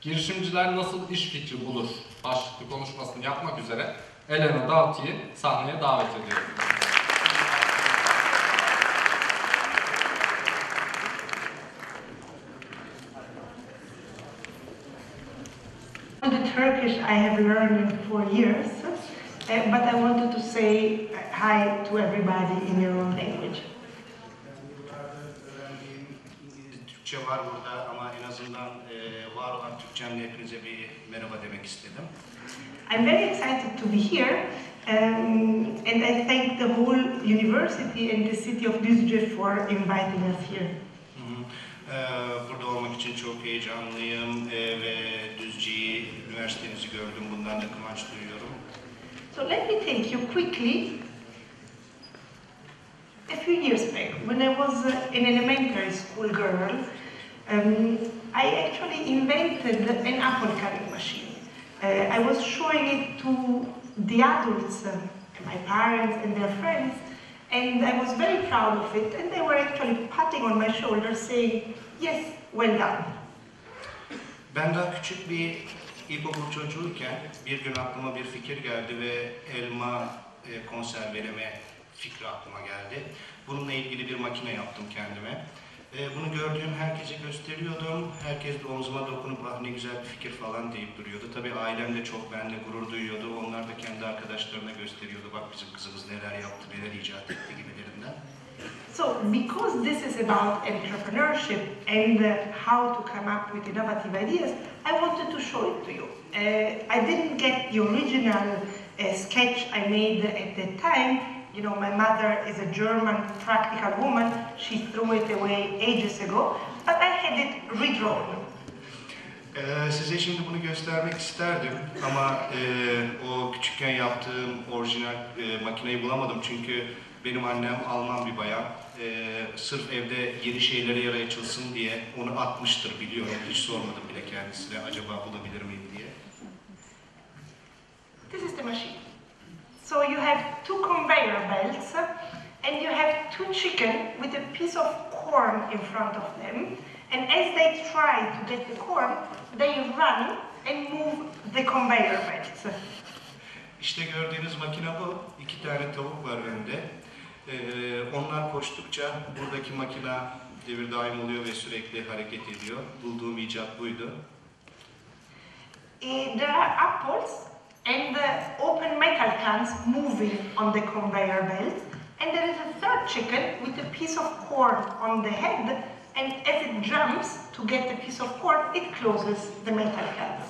girişimciler nasıl iş fikri bulur başlıklı konuşmasını yapmak üzere Elena Dalti'yi sahneye davet ediyorum. The Turkish I have learned in four years, uh, but I wanted to say hi to everybody in your own language. Türkçe var burada ama en azından Türkçemle hepinize bir merhaba demek istedim. I'm very excited to be here, um, and I thank the whole university and the city of Düzce for inviting us here. Hı hı. Ee, burada olmak için çok heyecanlıyım e, ve Düzce'yi, üniversitenizi gördüm. Bundan da kıvanç duyuyorum. So let me take you quickly a few years back when I was an elementary school girl. Um, I actually invented an apple cutting machine. Uh, I was showing it to the adults, uh, my parents and their friends, and I was very proud of it. And they were actually patting on my shoulder, saying, "Yes, well done." Ben daha küçük bir ilkokul çocuğuyken bir gün aklıma bir fikir geldi ve elma e, konserveleme fikri aklıma geldi. Bununla ilgili bir makine yaptım kendime. E, bunu gördüğüm herkese gösteriyordum. Herkes de omzuma dokunup ah ne güzel bir fikir falan deyip duruyordu. Tabii ailem de çok benimle gurur duyuyordu. Onlar da kendi arkadaşlarına gösteriyordu. Bak bizim kızımız neler yaptı, neler icat etti gibilerinden. So, because this is about entrepreneurship and how to come up with innovative ideas, I wanted to show it to you. Uh, I didn't get the original uh, sketch I made at the time. You know, my mother is a German practical woman. She threw it away ages ago, but I had it redrawn. Ee, size şimdi bunu göstermek isterdim ama e, o küçükken yaptığım orijinal e, makineyi bulamadım çünkü benim annem Alman bir bayan. E, sırf evde yeni şeylere yer açılsın diye onu atmıştır biliyorum. Hiç sormadım bile kendisine acaba bulabilir miyim diye. This is the machine. So you have two conveyor belts and you have two chicken with a piece of corn in front of them. And as they try to get the corn, they run and move the conveyor belts. İşte gördüğünüz makine bu. İki tane tavuk var önde. Ee, onlar koştukça buradaki makina devir daim oluyor ve sürekli hareket ediyor. Bulduğum icat buydu. Eh, There are apples and the open metal cans moving on the conveyor belt. And there is a third chicken with a piece of corn on the head. And as it jumps to get the piece of corn, it closes the metal cans.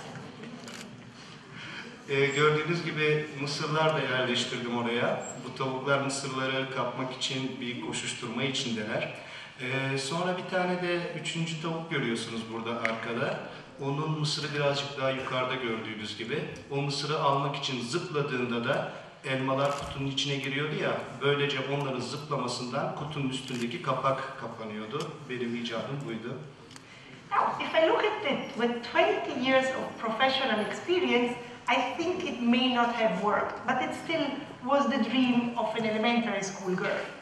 Ee, gördüğünüz gibi mısırlar da yerleştirdim oraya. Bu tavuklar mısırları kapmak için bir koşuşturma içindeler. Ee, sonra bir tane de üçüncü tavuk görüyorsunuz burada arkada. Onun mısırı birazcık daha yukarıda gördüğünüz gibi. O mısırı almak için zıpladığında da elmalar kutunun içine giriyordu ya. Böylece onların zıplamasından kutunun üstündeki kapak kapanıyordu. Benim icadım buydu. Now, if I look at it with 20 years of professional experience, I think it may not have worked, but it still was the dream of an elementary school girl.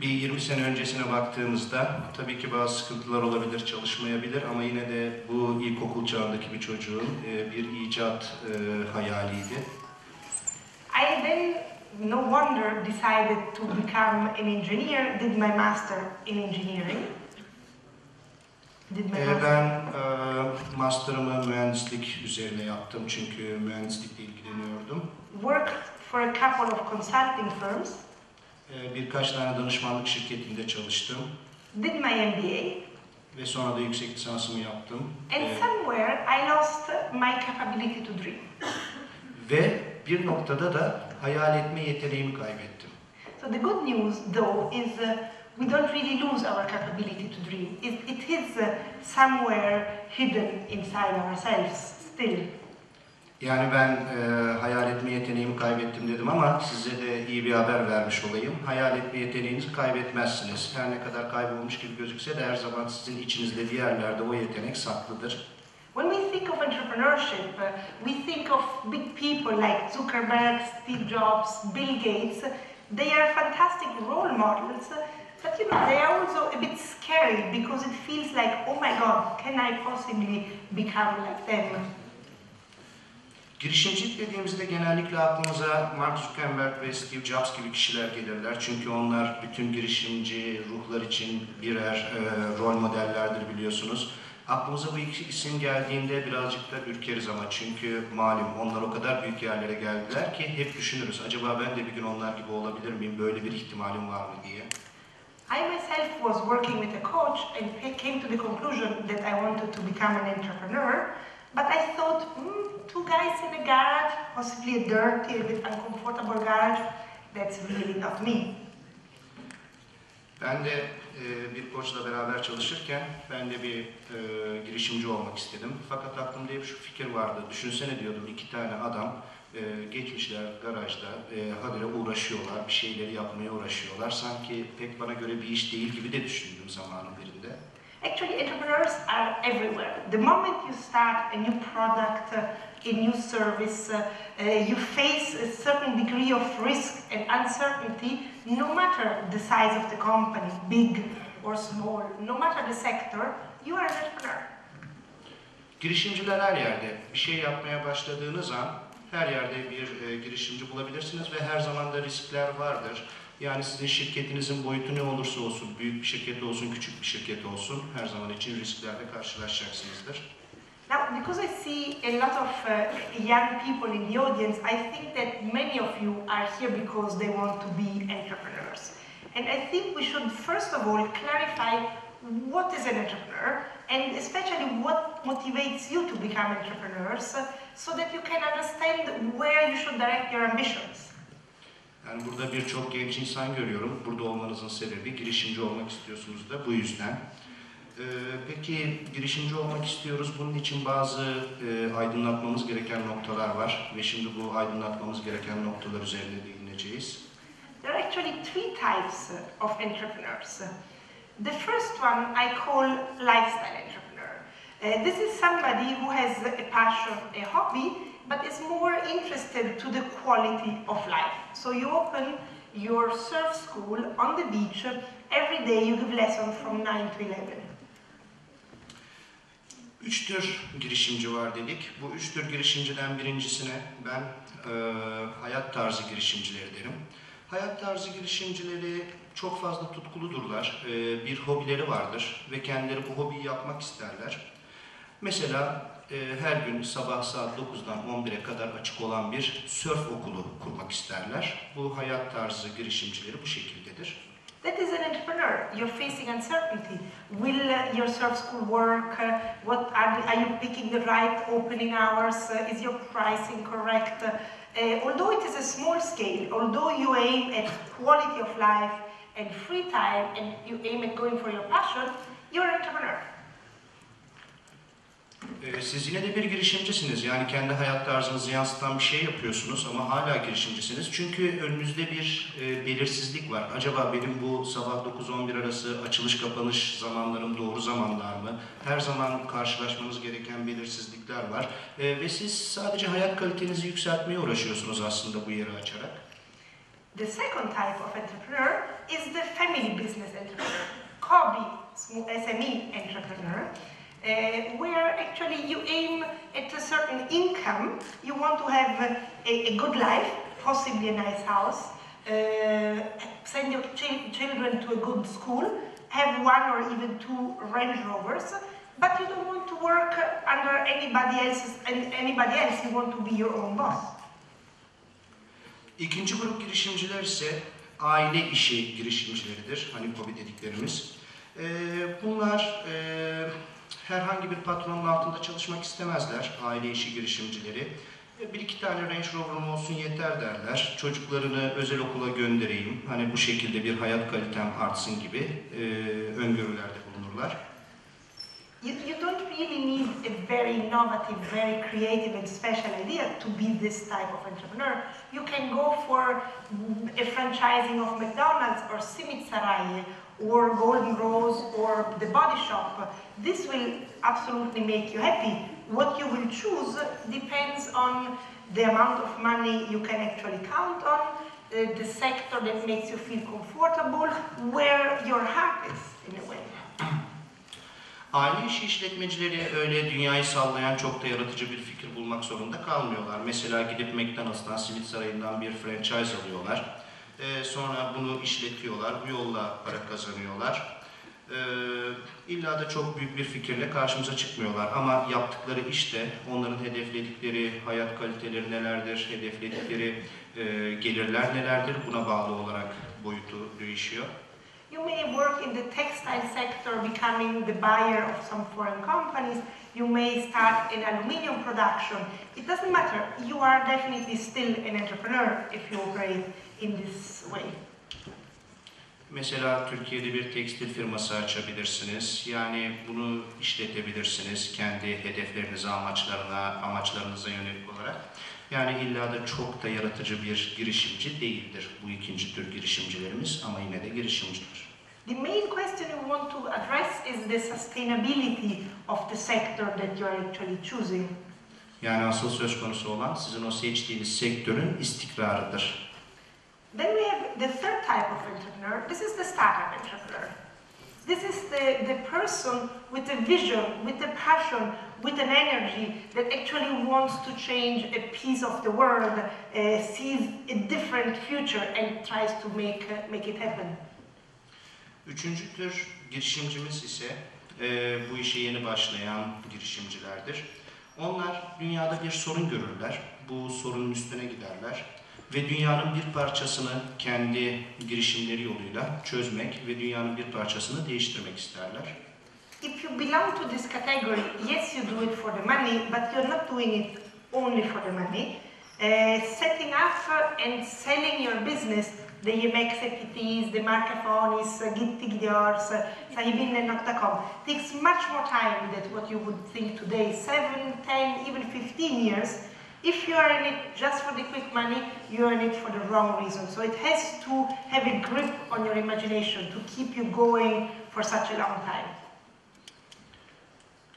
Bir 20 sene öncesine baktığımızda tabii ki bazı sıkıntılar olabilir, çalışmayabilir ama yine de bu ilkokul çağındaki bir çocuğun e, bir icat e, hayaliydi. I then, no wonder, decided to become an engineer, did my master in engineering. Did my E, master. ben e, master'ımı mühendislik üzerine yaptım çünkü mühendislikle ilgileniyordum. Worked for a couple of consulting firms, E, birkaç tane danışmanlık şirketinde çalıştım. did my MBA, ve sonra da yüksek lisansımı yaptım. And Ee, somewhere I lost my capability to dream. ve bir noktada da hayal etme yeteneğimi kaybettim. So the good news, though, is uh, we don't really lose our capability to dream. It, it is uh, somewhere hidden inside ourselves still. Yani ben e, hayal etme yeteneğimi kaybettim dedim ama size de iyi bir haber vermiş olayım. Hayal etme yeteneğinizi kaybetmezsiniz. Her ne kadar kaybolmuş gibi gözükse de her zaman sizin içinizde bir yerlerde o yetenek saklıdır. When we think of entrepreneurship, uh, we think of big people like Zuckerberg, Steve Jobs, Bill Gates. They are fantastic role models, uh, but you know they are also a bit scary because it feels like, oh my God, can I possibly become like them? Girişimcilik dediğimizde genellikle aklımıza Mark Zuckerberg ve Steve Jobs gibi kişiler gelirler. Çünkü onlar bütün girişimci ruhlar için birer e, rol modellerdir biliyorsunuz. Aklımıza bu iki isim geldiğinde birazcık da ürkeriz ama çünkü malum onlar o kadar büyük yerlere geldiler ki hep düşünürüz. Acaba ben de bir gün onlar gibi olabilir miyim? Böyle bir ihtimalim var mı diye. I myself was working with a coach and came to the conclusion that I wanted to become an entrepreneur. But I thought, hmm, two guys in a garage, possibly a dirty, a bit uncomfortable garage, that's really not me. Ben de e, bir koçla beraber çalışırken ben de bir e, girişimci olmak istedim. Fakat aklımda hep şu fikir vardı. Düşünsene diyordum iki tane adam e, geçmişler garajda e, habire uğraşıyorlar, bir şeyleri yapmaya uğraşıyorlar. Sanki pek bana göre bir iş değil gibi de düşündüm zamanın birinde. Actually, entrepreneurs are everywhere. The moment you start a new product, a new service, uh, you face a certain degree of risk and uncertainty, no matter the size of the company, big or small, no matter the sector, you are an entrepreneur. Girişimciler her yerde. Bir şey yapmaya başladığınız an her yerde bir e, girişimci bulabilirsiniz ve her zaman da riskler vardır. Yani sizin şirketinizin boyutu ne olursa olsun, büyük bir şirket olsun, küçük bir şirket olsun, her zaman için risklerle karşılaşacaksınızdır. Now, because I see a lot of uh, young people in the audience, I think that many of you are here because they want to be entrepreneurs. And I think we should first of all clarify what is an entrepreneur and especially what motivates you to become entrepreneurs so that you can understand where you should direct your ambitions. Yani burada birçok genç insan görüyorum. Burada olmanızın sebebi girişimci olmak istiyorsunuz da bu yüzden. Ee, peki girişimci olmak istiyoruz. Bunun için bazı e, aydınlatmamız gereken noktalar var ve şimdi bu aydınlatmamız gereken noktalar üzerinde değineceğiz. There are actually three types of entrepreneurs. The first one I call lifestyle entrepreneur. Uh, this is somebody who has a passion, a hobby, but is more interested to the quality of life. So you open your surf school on the beach. Every day you give lessons from 9 to 11. Üç tür girişimci var dedik. Bu üç tür girişimciden birincisine ben e, hayat tarzı girişimcileri derim. Hayat tarzı girişimcileri çok fazla tutkuludurlar. E, bir hobileri vardır ve kendileri bu hobiyi yapmak isterler. Mesela her gün sabah saat 9'dan 11'e kadar açık olan bir sörf okulu kurmak isterler. Bu hayat tarzı girişimcileri bu şekildedir. That is an entrepreneur. You're facing uncertainty. Will uh, your surf school work? Uh, what are, are you picking the right opening hours? Uh, is your pricing correct? Uh, although it is a small scale, although you aim at quality of life and free time, and you aim at going for your passion, you're an entrepreneur. Ee, Siz yine de bir girişimcisiniz. Yani kendi hayat tarzınızı yansıtan bir şey yapıyorsunuz ama hala girişimcisiniz. Çünkü önünüzde bir e, belirsizlik var. Acaba benim bu sabah 9-11 arası açılış kapanış zamanlarım doğru zamanlar mı? Her zaman karşılaşmanız gereken belirsizlikler var. E, ve siz sadece hayat kalitenizi yükseltmeye uğraşıyorsunuz aslında bu yeri açarak. The second type of entrepreneur is the family business entrepreneur, sm- SME entrepreneur, uh, where actually you aim at a certain income. You want to have a, a good life, possibly a nice house, uh, send your chil- children to a good school, have one or even two Range Rovers, but you don't want to work under anybody else's and anybody else. You want to be your own boss. İkinci grup girişimciler ise aile işi girişimcileridir. Hani KOBİ dediklerimiz. Ee, bunlar e, herhangi bir patronun altında çalışmak istemezler, aile işi girişimcileri. E, Bir iki tane Range Rover'ım olsun yeter derler. Çocuklarını özel okula göndereyim, hani bu şekilde bir hayat kalitem artsın gibi e, öngörülerde bulunurlar. You, you don't really need a very innovative, very creative and special idea to be this type of entrepreneur. You can go for a franchising of McDonald's or Simit Sarai or Golden Rose or the Body Shop. This will absolutely make you happy. What you will choose depends on the amount of money you can actually count on, uh, the sector that makes you feel comfortable, where your heart is in a way. Aile işi işletmecileri öyle dünyayı sallayan çok da yaratıcı bir fikir bulmak zorunda kalmıyorlar. Mesela gidip McDonald's'tan, Simit Sarayı'ndan bir franchise alıyorlar. Ee, sonra bunu işletiyorlar, bu yolla para kazanıyorlar. Ee, illa da çok büyük bir fikirle karşımıza çıkmıyorlar ama yaptıkları işte onların hedefledikleri hayat kaliteleri nelerdir, hedefledikleri e, gelirler nelerdir buna bağlı olarak boyutu değişiyor. You may work in the textile sector, becoming the buyer of some foreign companies. You may start in aluminium production. It doesn't matter. You are definitely still an entrepreneur if you operate in this way. Mesela Türkiye'de bir tekstil firması açabilirsiniz. Yani bunu işletebilirsiniz kendi hedeflerinize, amaçlarına, amaçlarınıza yönelik olarak. Yani illa da çok da yaratıcı bir girişimci değildir bu ikinci tür girişimcilerimiz ama yine de girişimciler. The main question you want to address is the sustainability of the sector that you are actually choosing. Yani asıl söz konusu olan sizin o seçtiğiniz sektörün istikrarıdır. Then we have the third type of entrepreneur. This is the startup entrepreneur. This is the, the person with a vision, with a passion, with an energy that actually wants to change a piece of the world, uh, sees a different future and tries to make, uh, make it happen. Üçüncü tür girişimcimiz ise e, bu işe yeni başlayan girişimcilerdir. Onlar dünyada bir sorun görürler, bu sorunun üstüne giderler ve dünyanın bir parçasını kendi girişimleri yoluyla çözmek ve dünyanın bir parçasını değiştirmek isterler. If you belong to this category, yes, you do it for the money, but you're not doing it only for the money. Uh, setting up and selling your business, the Yemek Sepetiz, the Marcafonis, uh, Gitti Gidiors, uh, Sahibinne.com, takes much more time than what you would think today, 7, 10, even 15 years. If you are in it just for the quick money, you are in it for the wrong reason. So it has to have a grip on your imagination to keep you going for such a long time.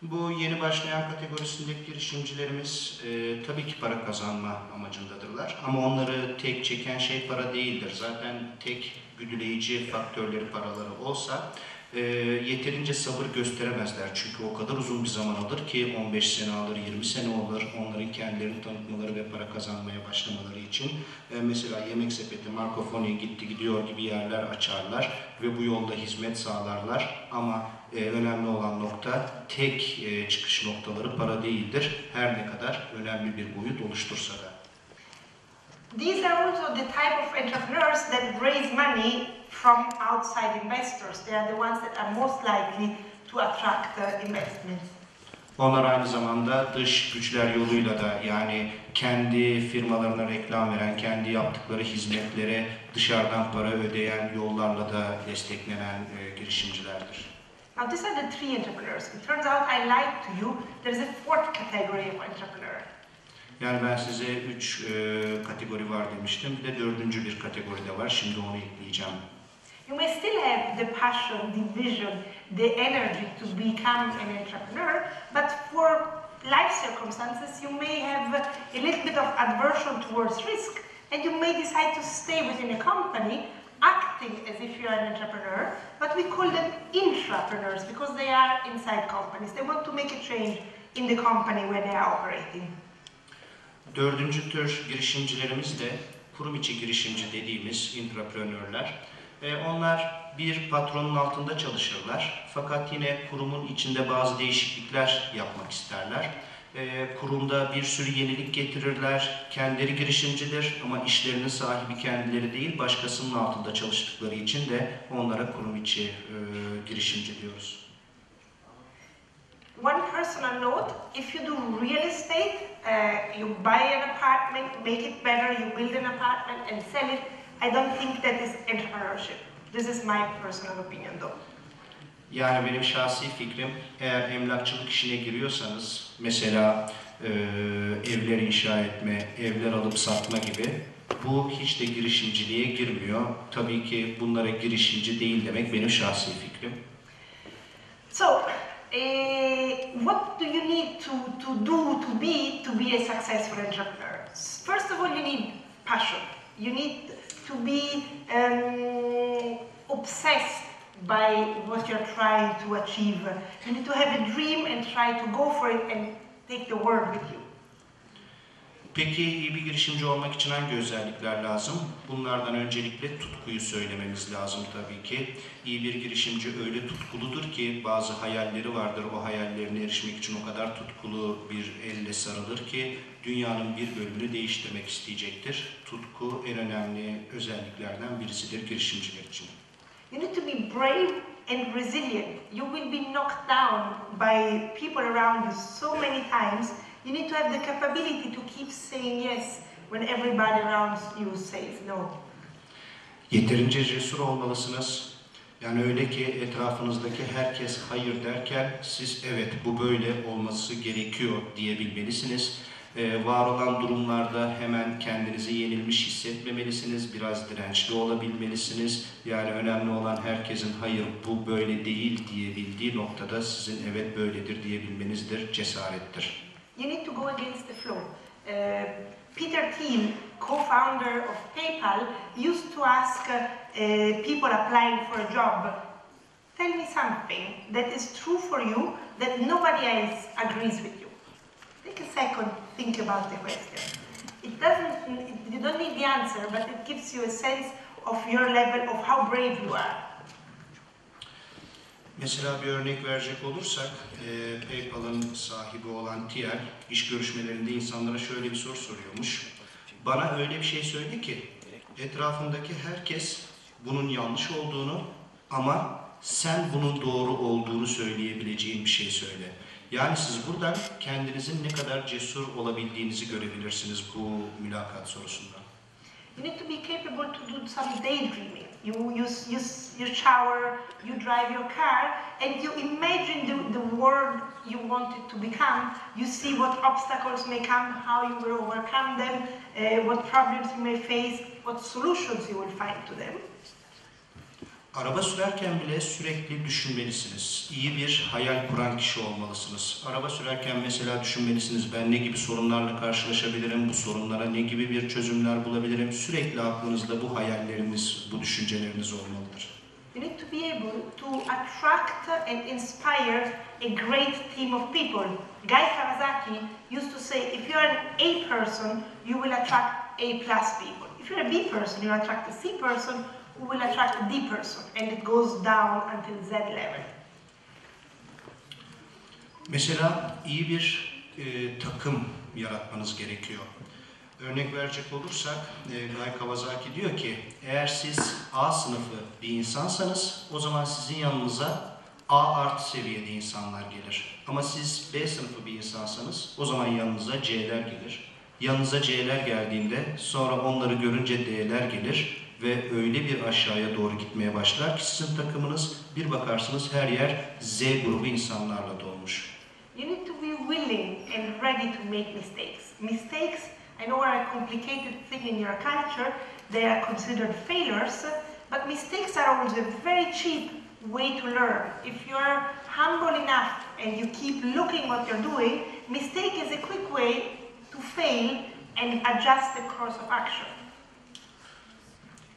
Bu yeni başlayan kategorisindeki girişimcilerimiz e, tabii ki para kazanma amacındadırlar. Ama onları tek çeken şey para değildir. Zaten tek güdüleyici faktörleri paraları olsa e, yeterince sabır gösteremezler. Çünkü o kadar uzun bir zaman alır ki 15 sene alır, 20 sene olur onların kendilerini tanıtmaları ve para kazanmaya başlamaları için. E, mesela Yemek Sepeti, Marco Foni gitti gidiyor gibi yerler açarlar ve bu yolda hizmet sağlarlar. Ama e, önemli olan nokta tek e, çıkış noktaları para değildir. Her ne kadar önemli bir boyut oluştursa da. These are also the type of entrepreneurs that raise money from outside investors. They are the ones that are most likely to attract uh, investments. Onlar aynı zamanda dış güçler yoluyla da yani kendi firmalarına reklam veren, kendi yaptıkları hizmetlere dışarıdan para ödeyen yollarla da desteklenen e, girişimcilerdir. Now, these are the three entrepreneurs. It turns out I lied to you. There's a fourth category of entrepreneur. Yani ben size e, kategori var demiştim. Bir de dördüncü bir kategori de var. Şimdi onu ekleyeceğim. You may still have the passion, the vision, the energy to become an entrepreneur, but for life circumstances, you may have a little bit of aversion towards risk, and you may decide to stay within a company acting as if you are an entrepreneur, but we call them intrapreneurs because they are inside companies. They want to make a change in the company where they are operating. Dördüncü tür girişimcilerimiz de kurum içi girişimci dediğimiz intraprenörler. Onlar bir patronun altında çalışırlar fakat yine kurumun içinde bazı değişiklikler yapmak isterler. Kurumda bir sürü yenilik getirirler. Kendileri girişimcidir ama işlerinin sahibi kendileri değil, başkasının altında çalıştıkları için de onlara kurum içi e, girişimci diyoruz. One personal note, if you do real estate, uh, you buy an apartment, make it better, you build an apartment and sell it, I don't think that is entrepreneurship. This is my personal opinion though. Yani benim şahsi fikrim eğer emlakçılık işine giriyorsanız mesela e, evler inşa etme, evler alıp satma gibi bu hiç de girişimciliğe girmiyor. Tabii ki bunlara girişimci değil demek benim şahsi fikrim. So, eh, what do you need to, to do to be to be a successful entrepreneur? First of all, you need passion. You need to be um, obsessed by what you're trying to achieve. You need to have a dream and try to go for it and take the world with you. Peki iyi bir girişimci olmak için hangi özellikler lazım? Bunlardan öncelikle tutkuyu söylememiz lazım tabii ki. İyi bir girişimci öyle tutkuludur ki bazı hayalleri vardır. O hayallerine erişmek için o kadar tutkulu bir elle sarılır ki dünyanın bir bölümünü değiştirmek isteyecektir. Tutku en önemli özelliklerden birisidir girişimciler için. You need to be brave and resilient. You will be knocked down by people around you so many times. You need to have the capability to keep saying yes when everybody around you says no. Yeterince cesur olmalısınız. Yani öyle ki etrafınızdaki herkes hayır derken siz evet bu böyle olması gerekiyor diyebilmelisiniz. Ee, var olan durumlarda hemen kendinizi yenilmiş hissetmemelisiniz. Biraz dirençli olabilmelisiniz. Yani önemli olan herkesin hayır bu böyle değil diyebildiği noktada sizin evet böyledir diyebilmenizdir, cesarettir. You need to go against the flow. Uh, Peter Thiel, co-founder of PayPal, used to ask uh, uh, people applying for a job, tell me something that is true for you that nobody else agrees with you. Take a second, think about the question. It doesn't, you don't need the answer, but it gives you a sense of your level of how brave you are. Mesela bir örnek verecek olursak, e, PayPal'ın sahibi olan Thiel, iş görüşmelerinde insanlara şöyle bir soru soruyormuş. Bana öyle bir şey söyledi ki, etrafındaki herkes bunun yanlış olduğunu ama sen bunun doğru olduğunu söyleyebileceğin bir şey söyle. Yani siz buradan kendinizin ne kadar cesur olabildiğinizi görebilirsiniz bu mülakat sorusunda. You need to be capable to do some daydreaming. You, you, you, you shower, you drive your car, and you imagine the, the world you want it to become. You see what obstacles may come, how you will overcome them, uh, what problems you may face, what solutions you will find to them. Araba sürerken bile sürekli düşünmelisiniz. İyi bir hayal kuran kişi olmalısınız. Araba sürerken mesela düşünmelisiniz ben ne gibi sorunlarla karşılaşabilirim, bu sorunlara ne gibi bir çözümler bulabilirim. Sürekli aklınızda bu hayalleriniz, bu düşünceleriniz olmalıdır. You need to be able to attract and inspire a great team of people. Guy Kawasaki used to say, if you're an A person, you will attract A plus people. If you're a B person, you attract a C person, who will attract a D person, and it goes down until Z level. Mesela iyi bir e, takım yaratmanız gerekiyor. Örnek verecek olursak e, Guy Kawasaki diyor ki eğer siz A sınıfı bir insansanız o zaman sizin yanınıza A artı seviyede insanlar gelir. Ama siz B sınıfı bir insansanız o zaman yanınıza C'ler gelir. Yanınıza C'ler geldiğinde sonra onları görünce D'ler gelir ve öyle bir aşağıya doğru gitmeye başlar ki sizin takımınız bir bakarsınız her yer Z grubu insanlarla dolmuş. You need to be willing and ready to make mistakes. Mistakes, I know, are a complicated thing in your culture. They are considered failures, but mistakes are always a very cheap way to learn. If you're humble enough and you keep looking what you're doing, mistake is a quick way to fail and adjust the course of action.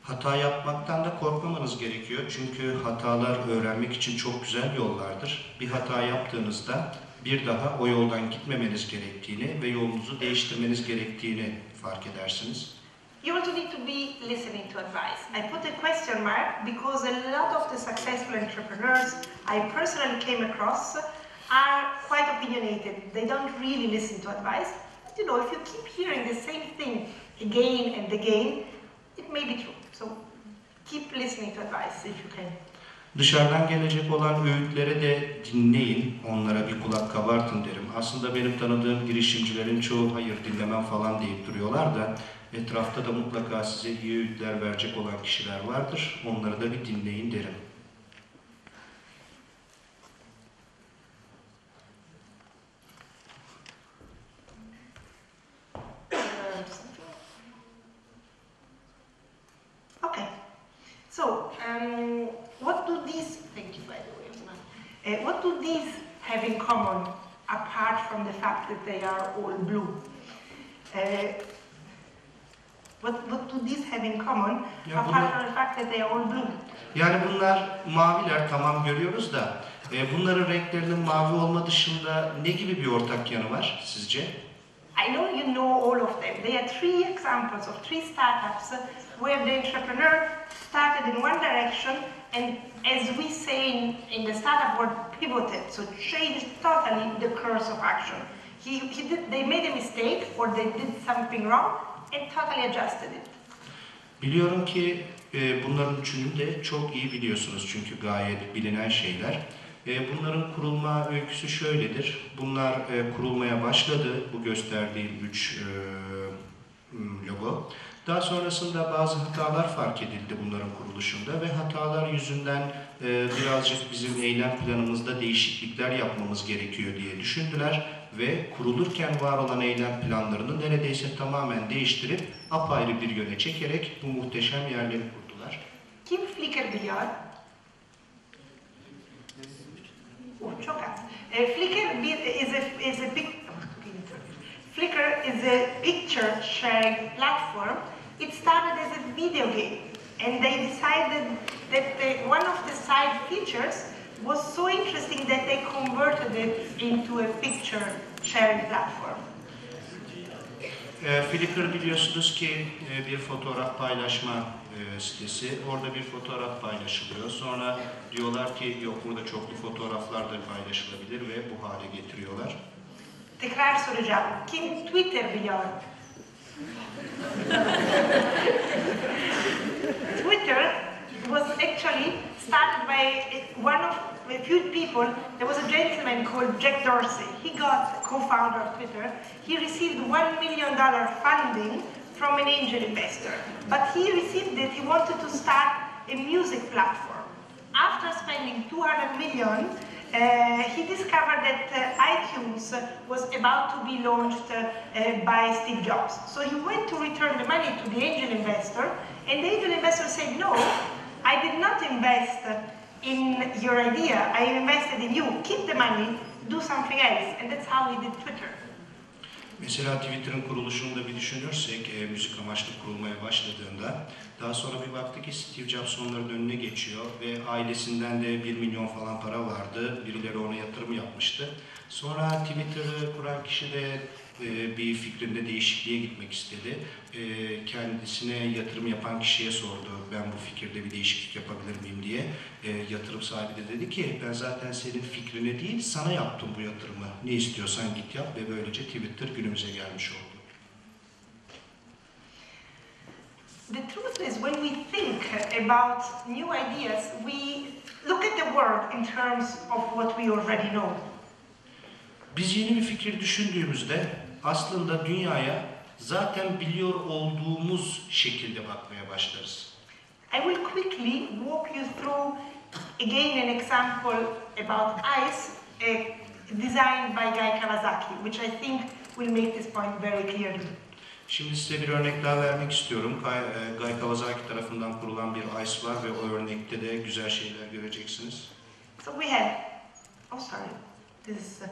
Hata yapmaktan da korkmamanız gerekiyor. Çünkü hatalar öğrenmek için çok güzel yollardır. Bir hata yaptığınızda bir daha o yoldan gitmemeniz gerektiğini ve yolunuzu değiştirmeniz gerektiğini fark edersiniz. You also need to be listening to advice. I put a question mark because a lot of the successful entrepreneurs I personally came across are quite opinionated. They don't really listen to advice. You know, if you keep hearing the same thing again and again, it may be true. So keep listening to advice if you can. Dışarıdan gelecek olan öğütleri de dinleyin, onlara bir kulak kabartın derim. Aslında benim tanıdığım girişimcilerin çoğu hayır dinlemem falan deyip duruyorlar da etrafta da mutlaka size iyi öğütler verecek olan kişiler vardır. Onları da bir dinleyin derim. Okay. So, um, what do these, thank you by the way. Uh, what do these have in common apart from the fact that they are all blue? Uh, what, what do these have in common Yeah, apart bunlar- from the fact that they are all blue? Yani bunlar maviler tamam görüyoruz da e, bunların renklerinin mavi olma dışında ne gibi bir ortak yanı var sizce? I know you know all of them. There are three examples of three startups where the entrepreneur started in one direction and, as we say in, in the startup world, pivoted, so changed totally the course of action. He, he did, they made a mistake or they did something wrong and totally adjusted it. Biliyorum ki e, bunların üçünü de çok iyi biliyorsunuz çünkü gayet bilinen şeyler. E, bunların kurulma öyküsü şöyledir. Bunlar e, kurulmaya başladı bu gösterdiğim üç e, logo. Daha sonrasında bazı hatalar fark edildi bunların kuruluşunda ve hatalar yüzünden birazcık bizim eylem planımızda değişiklikler yapmamız gerekiyor diye düşündüler ve kurulurken var olan eylem planlarını neredeyse tamamen değiştirip apayrı bir yöne çekerek bu muhteşem yerleri kurdular. Kim Flickr biliyor? Uh, Flickr is a, is a big, Flickr is a picture sharing platform. It started as a video game and they decided that one of the side features was so interesting that they converted it into a picture sharing platform. Flickr biliyorsunuz ki e, bir fotoğraf paylaşma e, sitesi. Orada bir fotoğraf paylaşılıyor. Sonra diyorlar ki yok burada çoklu fotoğraflar da paylaşılabilir ve bu hale getiriyorlar. Tekrar soracağım. Kim Twitter biliyor? Twitter was actually started by one of a few people. There was a gentleman called Jack Dorsey. He got co-founder of Twitter. He received one million dollar funding from an angel investor, but he received it. He wanted to start a music platform. After spending 200 million, uh, he discovered that uh, iTunes was about to be launched uh, by Steve Jobs. So he went to return the money to the angel investor, and the angel investor said, No, I did not invest in your idea, I invested in you. Keep the money, do something else. And that's how he did Twitter. Mesela Twitter'ın kuruluşunu da bir düşünürsek, e, müzik amaçlı kurulmaya başladığında, daha sonra bir baktık ki Steve Jobs onların önüne geçiyor ve ailesinden de 1 milyon falan para vardı. Birileri ona yatırım yapmıştı. Sonra Twitter'ı kuran kişi de bir fikrinde değişikliğe gitmek istedi. E, kendisine yatırım yapan kişiye sordu, ben bu fikirde bir değişiklik yapabilir miyim diye. E, yatırım sahibi de dedi ki, ben zaten senin fikrine değil, sana yaptım bu yatırımı. Ne istiyorsan git yap ve böylece Twitter günümüze gelmiş oldu. The truth is, when we think about new ideas, we look at the world in terms of what we already know. Biz yeni bir fikir düşündüğümüzde aslında dünyaya zaten biliyor olduğumuz şekilde bakmaya başlarız. I will quickly walk you through again an example about ice uh, designed by Guy Kawasaki, which I think will make this point very clearly. Şimdi size bir örnek daha vermek istiyorum. Guy, e, Guy Kawasaki tarafından kurulan bir ICE var ve o örnekte de güzel şeyler göreceksiniz. So we have, oh sorry, this is, uh,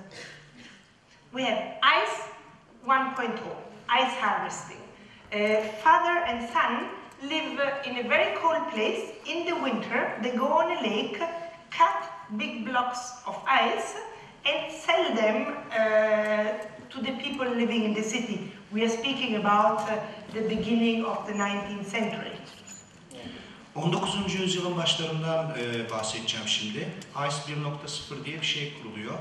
we have ice 1.0, ice harvesting. Uh, father and son live in a very cold place. In the winter, they go on a lake, cut big blocks of ice, and sell them uh, to the people living in the city. We are speaking about uh, the beginning of the 19th century. 19. yüzyılın başlarından e, bahsedeceğim şimdi. ICE 1.0 diye bir şey kuruluyor.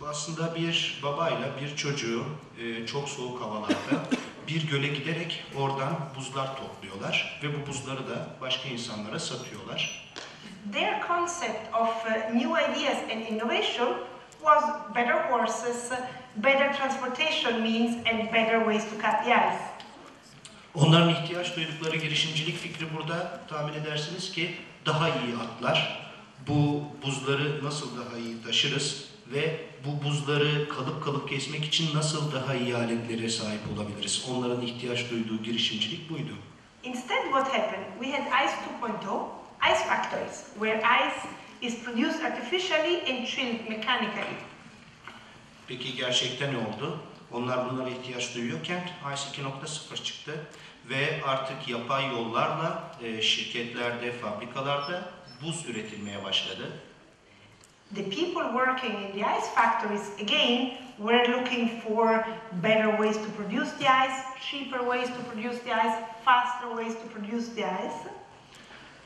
Bu aslında bir babayla bir çocuğu e, çok soğuk havalarda bir göle giderek oradan buzlar topluyorlar ve bu buzları da başka insanlara satıyorlar. Their concept of uh, new ideas and innovation was better horses, uh, better transportation means, and better ways to cut the ice. Onların ihtiyaç duydukları girişimcilik fikri burada tahmin edersiniz ki daha iyi atlar. Bu buzları nasıl daha iyi taşırız ve bu buzları kalıp kalıp kesmek için nasıl daha iyi aletlere sahip olabiliriz? Onların ihtiyaç duyduğu girişimcilik buydu. Instead, what happened? We had ICE 2.0, ice factories, where ice is produced artificially and chilled mechanically. Peki gerçekten ne oldu? Onlar bunlara ihtiyaç duyuyorken ICE 2.0 çıktı ve artık yapay yollarla e, şirketlerde, fabrikalarda buz üretilmeye başladı. The people working in the ice factories, again, were looking for better ways to produce the ice, cheaper ways to produce the ice, faster ways to produce the ice.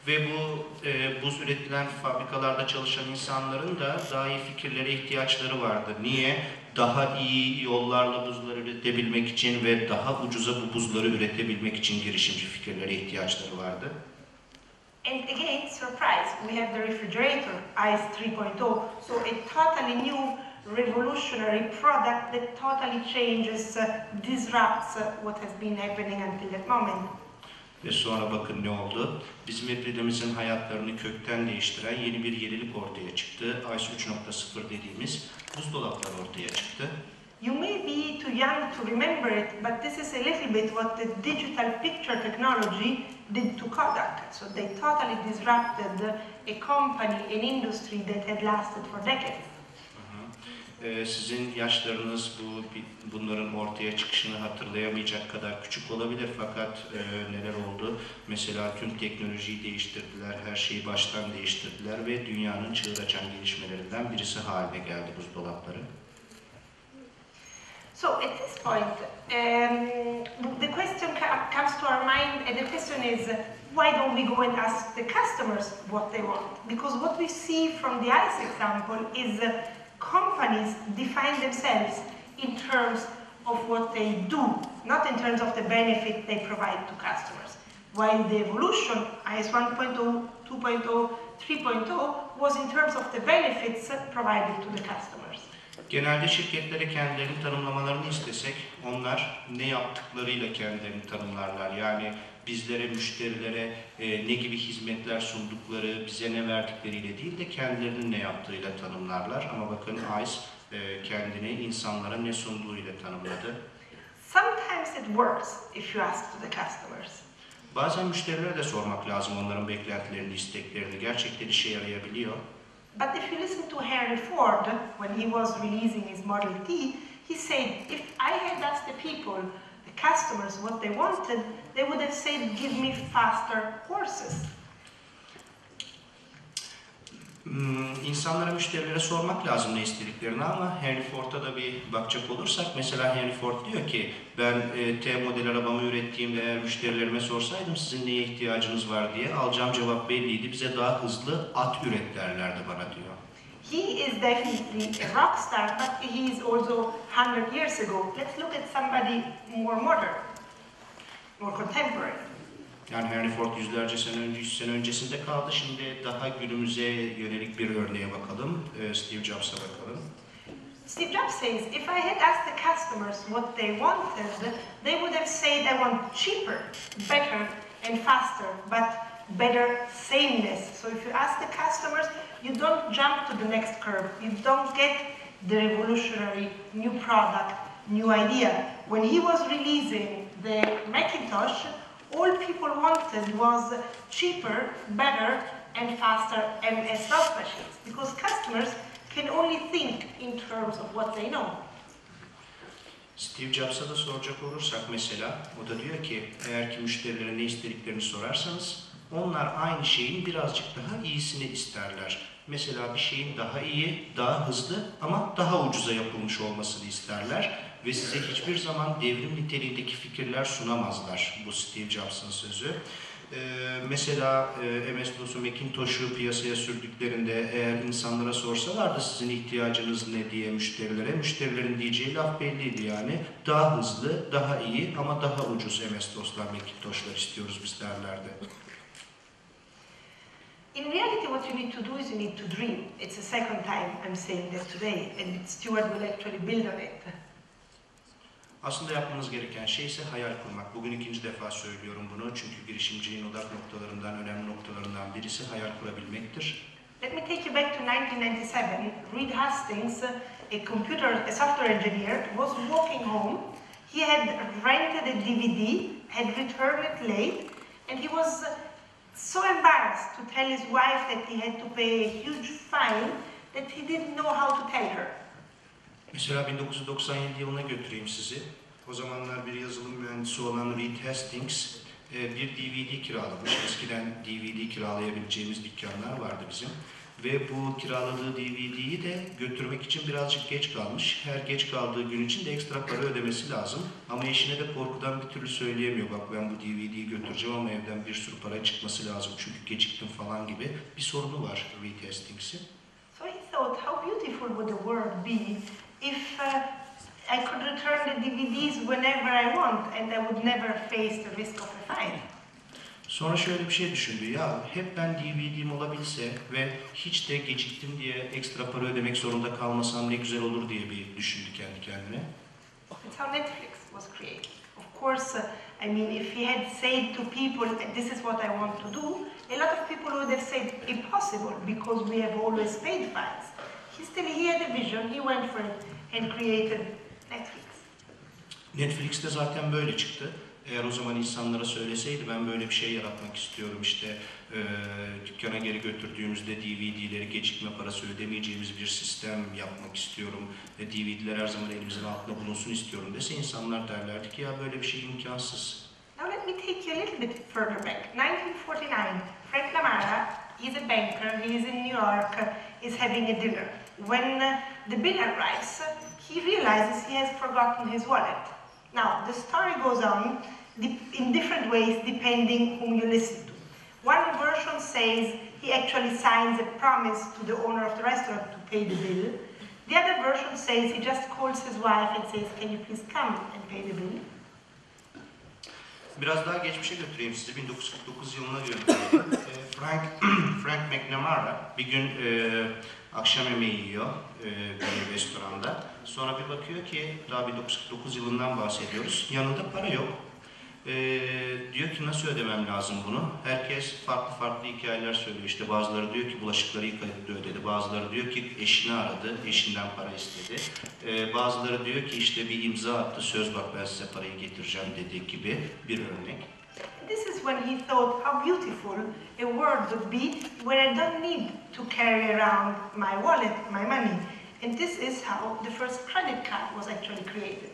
Ve bu e, buz üretilen fabrikalarda çalışan insanların da daha iyi fikirlere ihtiyaçları vardı. Niye? Daha iyi yollarla buzları üretebilmek için ve daha ucuza bu buzları üretebilmek için girişimci fikirlere ihtiyaçları vardı. And again, surprise, we have the refrigerator, ICE 3.0, so a totally new revolutionary product that totally changes, uh, disrupts uh, what has been happening until that moment. Ve sonra bakın ne oldu? Bizim hepimizin hayatlarını kökten değiştiren yeni bir yenilik ortaya çıktı. ICE 3.0 dediğimiz buzdolapları ortaya çıktı. You may be too young to remember it, but this is a little bit what the digital picture technology did to Kodak. So they totally disrupted a company, an industry that had lasted for decades. Ee, sizin yaşlarınız bu bunların ortaya çıkışını hatırlayamayacak kadar küçük olabilir fakat e, neler oldu? Mesela tüm teknolojiyi değiştirdiler, her şeyi baştan değiştirdiler ve dünyanın çığır açan gelişmelerinden birisi haline geldi buzdolapları. So at this point, um, the question comes to our mind, and the question is, why don't we go and ask the customers what they want? Because what we see from the ICE example is uh, companies define themselves in terms of what they do, not in terms of the benefit they provide to customers. While the evolution, IS 1.0, 2.0, 3.0, was in terms of the benefits provided to the customers. Genelde şirketlere kendilerini tanımlamalarını istesek onlar ne yaptıklarıyla kendilerini tanımlarlar. Yani bizlere, müşterilere e, ne gibi hizmetler sundukları, bize ne verdikleriyle değil de kendilerinin ne yaptığıyla tanımlarlar. Ama bakın ICE e, kendini insanlara ne sunduğuyla tanımladı. Sometimes it works if you ask to the customers. Bazen müşterilere de sormak lazım onların beklentilerini, isteklerini. Gerçekten işe yarayabiliyor. But if you listen to Henry Ford when he was releasing his Model T, he said, if I had asked the people, the customers, what they wanted, they would have said, give me faster horses. Hmm, insanlara, müşterilere sormak lazım ne istediklerini ama Henry Ford'a da bir bakacak olursak mesela Henry Ford diyor ki ben e, T model arabamı ürettiğimde eğer müşterilerime sorsaydım sizin neye ihtiyacınız var diye alacağım cevap belliydi. Bize daha hızlı at üret derlerdi bana diyor. He is definitely a rock star, but he is also 100 years ago. Let's look at somebody more modern, more contemporary. Yani Henry Ford yüzlerce sene önce, sene öncesinde kaldı. Şimdi daha günümüze yönelik bir örneğe bakalım. Steve Jobs'a bakalım. Steve Jobs says, if I had asked the customers what they wanted, they would have said, I want cheaper, better, and faster, but better sameness. So if you ask the customers, you don't jump to the next curve. You don't get the revolutionary new product, new idea. When he was releasing the Macintosh, all people wanted was cheaper, better, and faster MS-DOS machines because customers can only think in terms of what they know. Steve Jobs'a da soracak olursak mesela, o da diyor ki eğer ki müşterilere ne istediklerini sorarsanız onlar aynı şeyin birazcık daha iyisini isterler. Mesela bir şeyin daha iyi, daha hızlı ama daha ucuza yapılmış olmasını isterler ve size hiçbir zaman devrim niteliğindeki fikirler sunamazlar. Bu Steve Jobs'ın sözü. Ee, mesela e, MS-DOS'u Macintosh'u piyasaya sürdüklerinde eğer insanlara sorsalardı sizin ihtiyacınız ne diye müşterilere, müşterilerin diyeceği laf belliydi yani. Daha hızlı, daha iyi ama daha ucuz MS-DOS'lar, Macintosh'lar istiyoruz biz derlerdi. In reality, what you need to do is you need to dream. It's the second time I'm saying that today, and Stuart will actually build on it. Aslında yapmanız gereken şey ise hayal kurmak. Bugün ikinci defa söylüyorum bunu çünkü girişimciliğin odak noktalarından, önemli noktalarından birisi hayal kurabilmektir. Let me take you back to 1997. Reed Hastings, a computer, a software engineer, was walking home. He had rented a DVD, had returned it late, and he was uh, so embarrassed to tell his wife that he had to pay a huge fine that he didn't know how to tell her. Mesela 1997 yılına götüreyim sizi. O zamanlar bir yazılım mühendisi olan Reed Hastings e, bir DVD kiralamış. Eskiden DVD kiralayabileceğimiz dükkanlar vardı bizim. Ve bu kiraladığı DVD'yi de götürmek için birazcık geç kalmış. Her geç kaldığı gün için de ekstra para ödemesi lazım. Ama eşine de korkudan bir türlü söyleyemiyor. Bak ben bu DVD'yi götüreceğim ama evden bir sürü para çıkması lazım çünkü geciktim falan gibi bir sorunu var Reed Hastings'in. So he thought, how beautiful would the world be if uh, I could return the DVDs whenever I want and I would never face the risk of a fine. Sonra şöyle bir şey düşündü. Ya hep ben DVD'm olabilse ve hiç de geciktim diye ekstra para ödemek zorunda kalmasam ne güzel olur diye bir düşündü kendi kendine. That's how Netflix was created. Of course, uh, I mean, if he had said to people, this is what I want to do, a lot of people would have said, impossible, because we have always paid fines. He still, he had a vision, he went for it and created Netflix. Netflix de zaten böyle çıktı. Eğer o zaman insanlara söyleseydi ben böyle bir şey yaratmak istiyorum işte e, dükkana geri götürdüğümüzde DVD'leri gecikme parası ödemeyeceğimiz bir sistem yapmak istiyorum. E, DVD'ler her zaman elimizin altında bulunsun istiyorum dese insanlar derlerdi ki ya böyle bir şey imkansız. Now let me take you a little bit further back. 1949, Frank Lamara, he's a banker, he's in New York, he's having a dinner. When uh, the bill arrives, he realizes he has forgotten his wallet. Now, the story goes on in different ways depending whom you listen to. One version says he actually signs a promise to the owner of the restaurant to pay the bill. The other version says he just calls his wife and says, can you please come and pay the bill? Biraz daha geçmişe götüreyim sizi. 1949 yılına götüreyim. Frank, Frank McNamara bir gün e, akşam yemeği yiyor e, bir restoranda. Sonra bir bakıyor ki daha 1949 yılından bahsediyoruz. Yanında para yok. E, diyor ki nasıl ödemem lazım bunu? Herkes farklı farklı hikayeler söylüyor. İşte bazıları diyor ki bulaşıkları yıkayıp da ödedi. Bazıları diyor ki eşini aradı, eşinden para istedi. E, bazıları diyor ki işte bir imza attı, söz bak ben size parayı getireceğim dediği gibi bir örnek. This is when he thought how beautiful a world would be where I don't need to carry around my wallet, my money. And this is how the first credit card was actually created.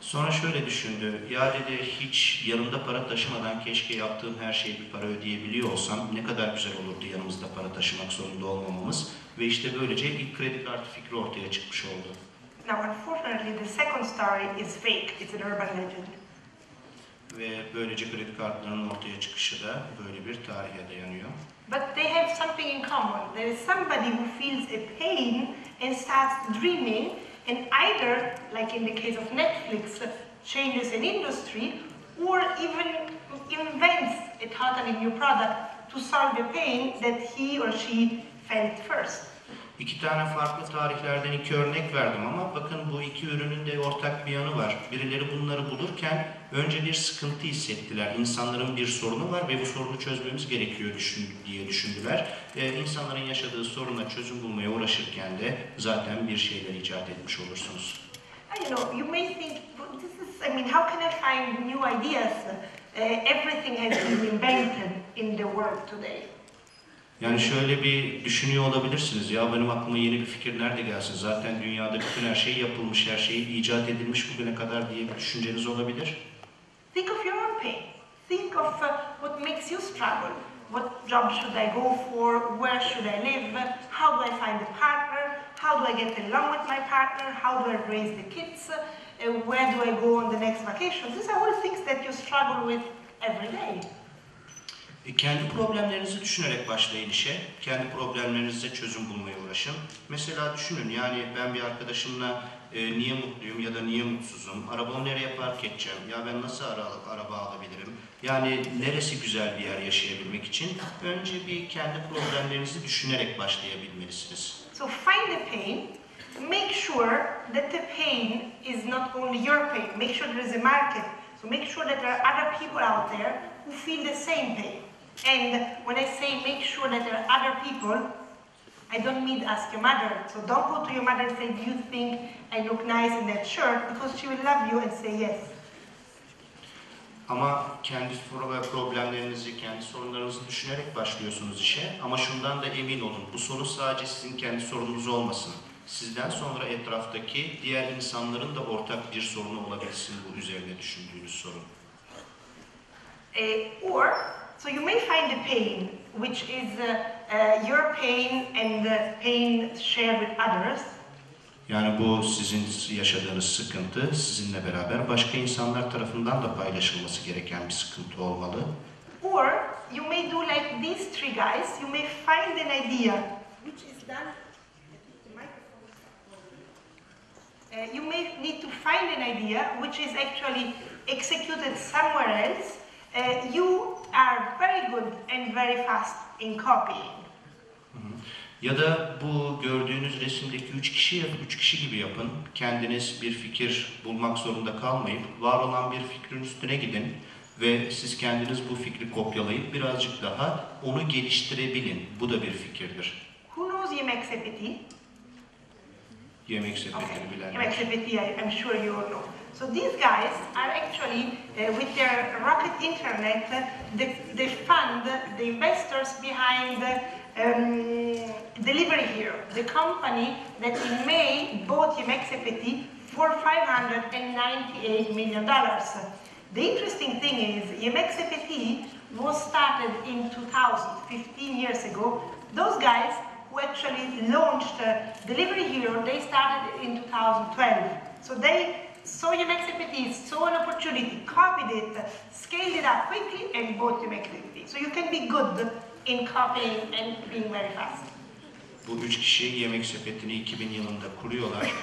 Sonra şöyle düşündü, ya dedi hiç yanımda para taşımadan keşke yaptığım her şeyi bir para ödeyebiliyor olsam ne kadar güzel olurdu yanımızda para taşımak zorunda olmamamız. Ve işte böylece ilk kredi kartı fikri ortaya çıkmış oldu. Now, unfortunately, the second story is fake. It's an urban legend. Ve böylece kredi kartlarının ortaya çıkışı da böyle bir tarihe dayanıyor. But they have something in common. There is somebody who feels a pain and starts dreaming, and either, like in the case of Netflix, changes an industry, or even invents a totally new product to solve a pain that he or she felt first. İki tane farklı tarihlerden iki örnek verdim ama bakın bu iki ürünün de ortak bir yanı var. Birileri bunları bulurken önce bir sıkıntı hissettiler. İnsanların bir sorunu var ve bu sorunu çözmemiz gerekiyor diye düşündüler. Ee, insanların yaşadığı soruna çözüm bulmaya uğraşırken de zaten bir şeyler icat etmiş olursunuz. I know, you may think, "But this is, I mean, how can I find new ideas? Uh, everything has been invented in the world today. Yani şöyle bir düşünüyor olabilirsiniz. Ya benim aklıma yeni bir fikir nerede gelsin? Zaten dünyada bütün her şey yapılmış, her şey icat edilmiş bugüne kadar diye bir düşünceniz olabilir. Think of your own pain. Think of uh, what makes you struggle. What job should I go for? Where should I live? How do I find a partner? How do I get along with my partner? How do I raise the kids? Uh, where do I go on the next vacation? These are all things that you struggle with every day. E, kendi problemlerinizi düşünerek başlayın işe. Kendi problemlerinize çözüm bulmaya uğraşın. Mesela düşünün yani ben bir arkadaşımla e, niye mutluyum ya da niye mutsuzum? Arabamı nereye park edeceğim? Ya ben nasıl ara, araba alabilirim? Yani neresi güzel bir yer yaşayabilmek için önce bir kendi problemlerinizi düşünerek başlayabilmelisiniz. So find the pain, make sure that the pain is not only your pain, make sure there is a market. So make sure that there are other people out there who feel the same pain. And when I say make sure that there are other people, I don't mean ask your mother. So don't go to your mother and say, Do you think I look nice in that shirt? Because she will love you and say yes. Ama kendi soru ve problemlerinizi, kendi sorunlarınızı düşünerek başlıyorsunuz işe. Ama şundan da emin olun, bu sorun sadece sizin kendi sorununuz olmasın. Sizden sonra etraftaki diğer insanların da ortak bir sorunu olabilsin bu üzerine düşündüğünüz sorun. Uh, or, so you may find the pain, which is uh, uh, your pain and the pain shared with others. Yani bu sizin yaşadığınız sıkıntı sizinle beraber başka insanlar tarafından da paylaşılması gereken bir sıkıntı olmalı. Or you may do like these three guys, you may find an idea which is done. Uh, you may need to find an idea which is actually executed somewhere else. Uh, you are very good and very fast in copying. Ya da bu gördüğünüz resimdeki üç kişi üç kişi gibi yapın. Kendiniz bir fikir bulmak zorunda kalmayıp var olan bir fikrin üstüne gidin ve siz kendiniz bu fikri kopyalayıp birazcık daha onu geliştirebilin. Bu da bir fikirdir. Who knows Yemek Yemek sepetini Okay, bilenler. MXFT, I- I'm sure you all know. So these guys are actually, uh, with their rocket internet, uh, they, fund the investors behind um, Delivery Hero, the company that in May bought MXFT for $598 million. The interesting thing is, MXFT was started in 2000, 15 years ago. Those guys who actually launched uh, Delivery Hero, they started in 2012. So they saw UMXFT, saw an opportunity, copied it, scaled it up quickly, and bought UMXFT. So you can be good in copying and being very fast. Bu üç kişi yemek sepetini 2000 yılında kuruyorlar.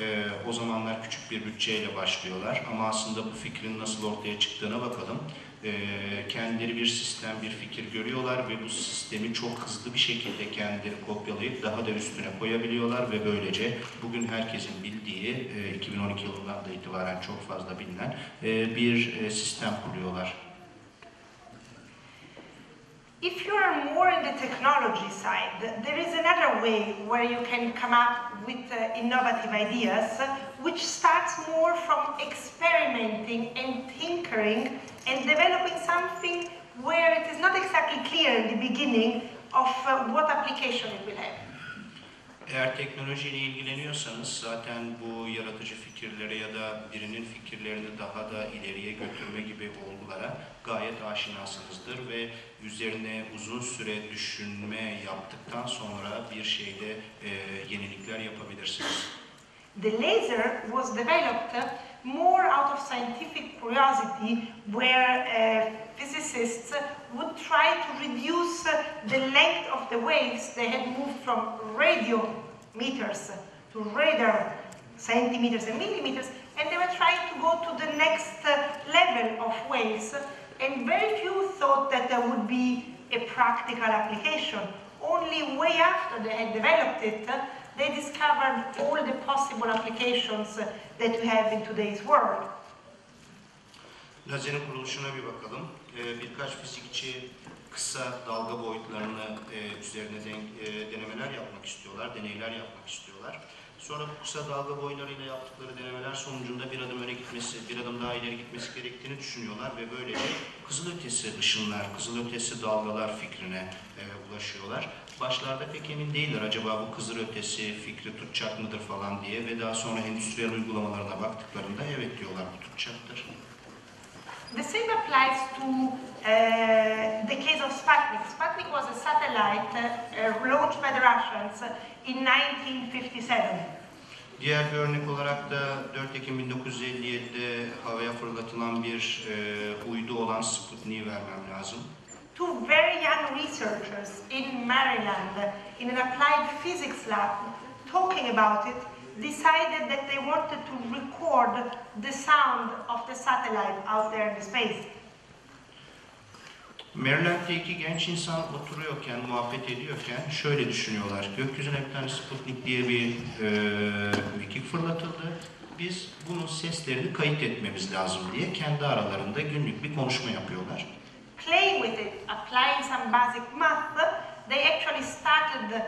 Ee, o zamanlar küçük bir bütçeyle başlıyorlar ama aslında bu fikrin nasıl ortaya çıktığına bakalım. Ee, kendileri bir sistem, bir fikir görüyorlar ve bu sistemi çok hızlı bir şekilde kendileri kopyalayıp daha da üstüne koyabiliyorlar ve böylece bugün herkesin bildiği, e, 2012 yılından da itibaren çok fazla bilinen e, bir e, sistem kuruyorlar. If you are more in the technology side, there is another way where you can come up with uh, innovative ideas, which starts more from experimenting and tinkering and developing something where it is not exactly clear in the beginning of uh, what application it will have. Eğer teknolojiyle ilgileniyorsanız zaten bu yaratıcı fikirlere ya da birinin fikirlerini daha da ileriye götürme gibi olgulara gayet aşinasınızdır ve üzerine uzun süre düşünme yaptıktan sonra bir şeyde e, yenilikler yapabilirsiniz. The laser was developed more out of scientific curiosity, where uh, physicists would try to reduce the length of the waves. They had moved from radio meters to radar centimeters and millimeters, and they were trying to go to the next uh, level of waves. And very few thought that there would be a practical application. Only way after they had developed it, they discovered all the possible applications uh, that we have in today's world. Lazerin kuruluşuna bir bakalım. Ee, birkaç fizikçi kısa dalga boyutlarını e, üzerine denk, e, denemeler yapmak istiyorlar, deneyler yapmak istiyorlar. Sonra bu kısa dalga boylarıyla yaptıkları denemeler sonucunda bir adım öne gitmesi, bir adım daha ileri gitmesi gerektiğini düşünüyorlar ve böylece kızılötesi ışınlar, kızılötesi dalgalar fikrine e, ulaşıyorlar. Başlarda pek emin değiller acaba bu kızılötesi fikri tutacak mıdır falan diye ve daha sonra endüstriyel uygulamalarına baktıklarında evet diyorlar bu tutacaktır. The same applies to uh, the case of Sputnik. Sputnik was a satellite uh, launched by the Russians in 1957. Diğer bir örnek olarak da 4 Ekim 1957'de havaya fırlatılan bir e, uydu olan Sputnik'i vermem lazım. two very young researchers in Maryland in an applied physics lab talking about it decided that they wanted to record the sound of the satellite out there in space. Maryland'de iki genç insan oturuyorken, muhabbet ediyorken şöyle düşünüyorlar. Gökyüzüne bir tane Sputnik diye bir e, vikik fırlatıldı. Biz bunun seslerini kayıt etmemiz lazım diye kendi aralarında günlük bir konuşma yapıyorlar. Playing with it, applying some basic math, they actually started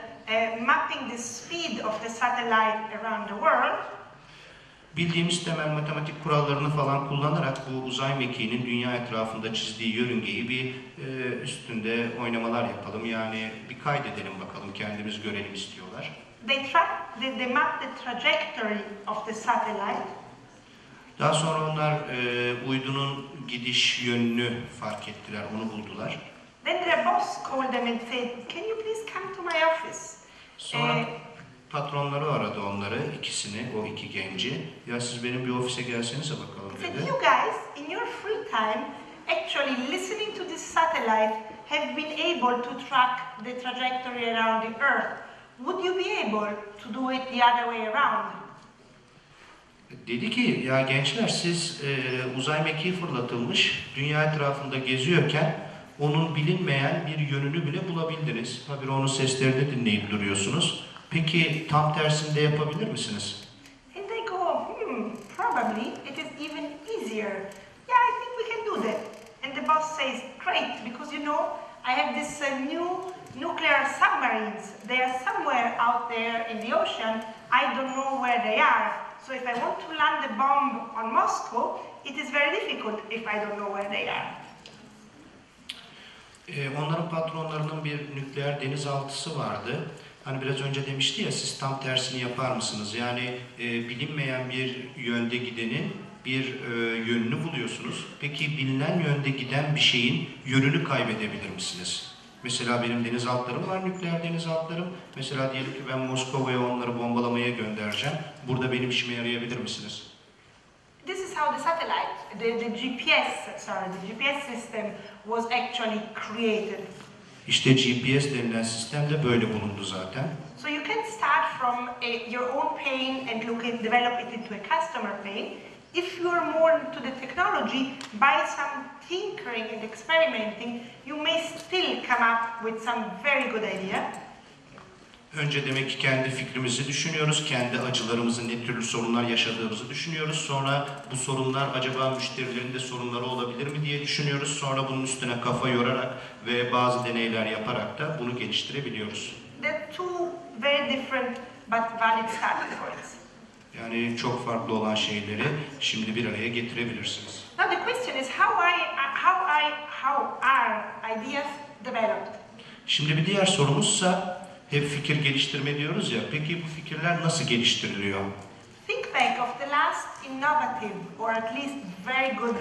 mapping the speed of the satellite around the world. Bildiğimiz temel matematik kurallarını falan kullanarak bu uzay mekiğinin dünya etrafında çizdiği yörüngeyi bir e, üstünde oynamalar yapalım. Yani bir kaydedelim bakalım, kendimiz görelim istiyorlar. They tracked, they, they mapped the trajectory of the satellite. Daha sonra onlar e, uydunun gidiş yönünü fark ettiler, onu buldular. Then their boss called them and said, "Can you please come to my office?" Sonra Ee, patronları aradı onları, ikisini, o iki genci. Ya siz benim bir ofise gelsenize bakalım He said, dedi. "You guys, in your free time, actually listening to this satellite, have been able to track the trajectory around the Earth. Would you be able to do it the other way around?" Dedi ki ya gençler siz e, uzay mekiği fırlatılmış, dünya etrafında geziyorken onun bilinmeyen bir yönünü bile bulabildiniz. Habire onun seslerini dinleyip duruyorsunuz. Peki tam tersinde yapabilir misiniz? And they go, "Hmm, probably it is even easier. Yeah, I think we can do that." And the boss says, "Great, because you know I have this uh, new nuclear submarines. They are somewhere out there in the ocean. I don't know where they are. So if I want to land a bomb on Moscow, it is very difficult if I don't know where they are." E, onların patronlarının bir nükleer denizaltısı vardı. Hani biraz önce demişti ya siz tam tersini yapar mısınız? Yani e, bilinmeyen bir yönde gidenin bir e, yönünü buluyorsunuz. Peki bilinen yönde giden bir şeyin yönünü kaybedebilir misiniz? Mesela benim denizaltılarım var, nükleer denizaltılarım. Mesela diyelim ki ben Moskova'ya onları bombalamaya göndereceğim. Burada benim işime yarayabilir misiniz? This is how the satellite, the, the GPS, sorry, the GPS system was actually created. İşte GPS denilen sistem de böyle bulundu zaten. So you can start from a, your own pain and look at develop it into a customer pain. If you are more into the technology, by some tinkering and experimenting, you may still come up with some very good idea. Önce demek ki kendi fikrimizi düşünüyoruz, kendi acılarımızın ne türlü sorunlar yaşadığımızı düşünüyoruz. Sonra bu sorunlar acaba müşterilerin de sorunları olabilir mi diye düşünüyoruz. Sonra bunun üstüne kafa yorarak ve bazı deneyler yaparak da bunu geliştirebiliyoruz. They're two very different but valid starting points. Yani çok farklı olan şeyleri şimdi bir araya getirebilirsiniz. Now the question is how I how I how are ideas developed? Şimdi bir diğer sorumuzsa hep fikir geliştirme diyoruz ya. Peki bu fikirler nasıl geliştiriliyor? Think back of the last innovative or at least very good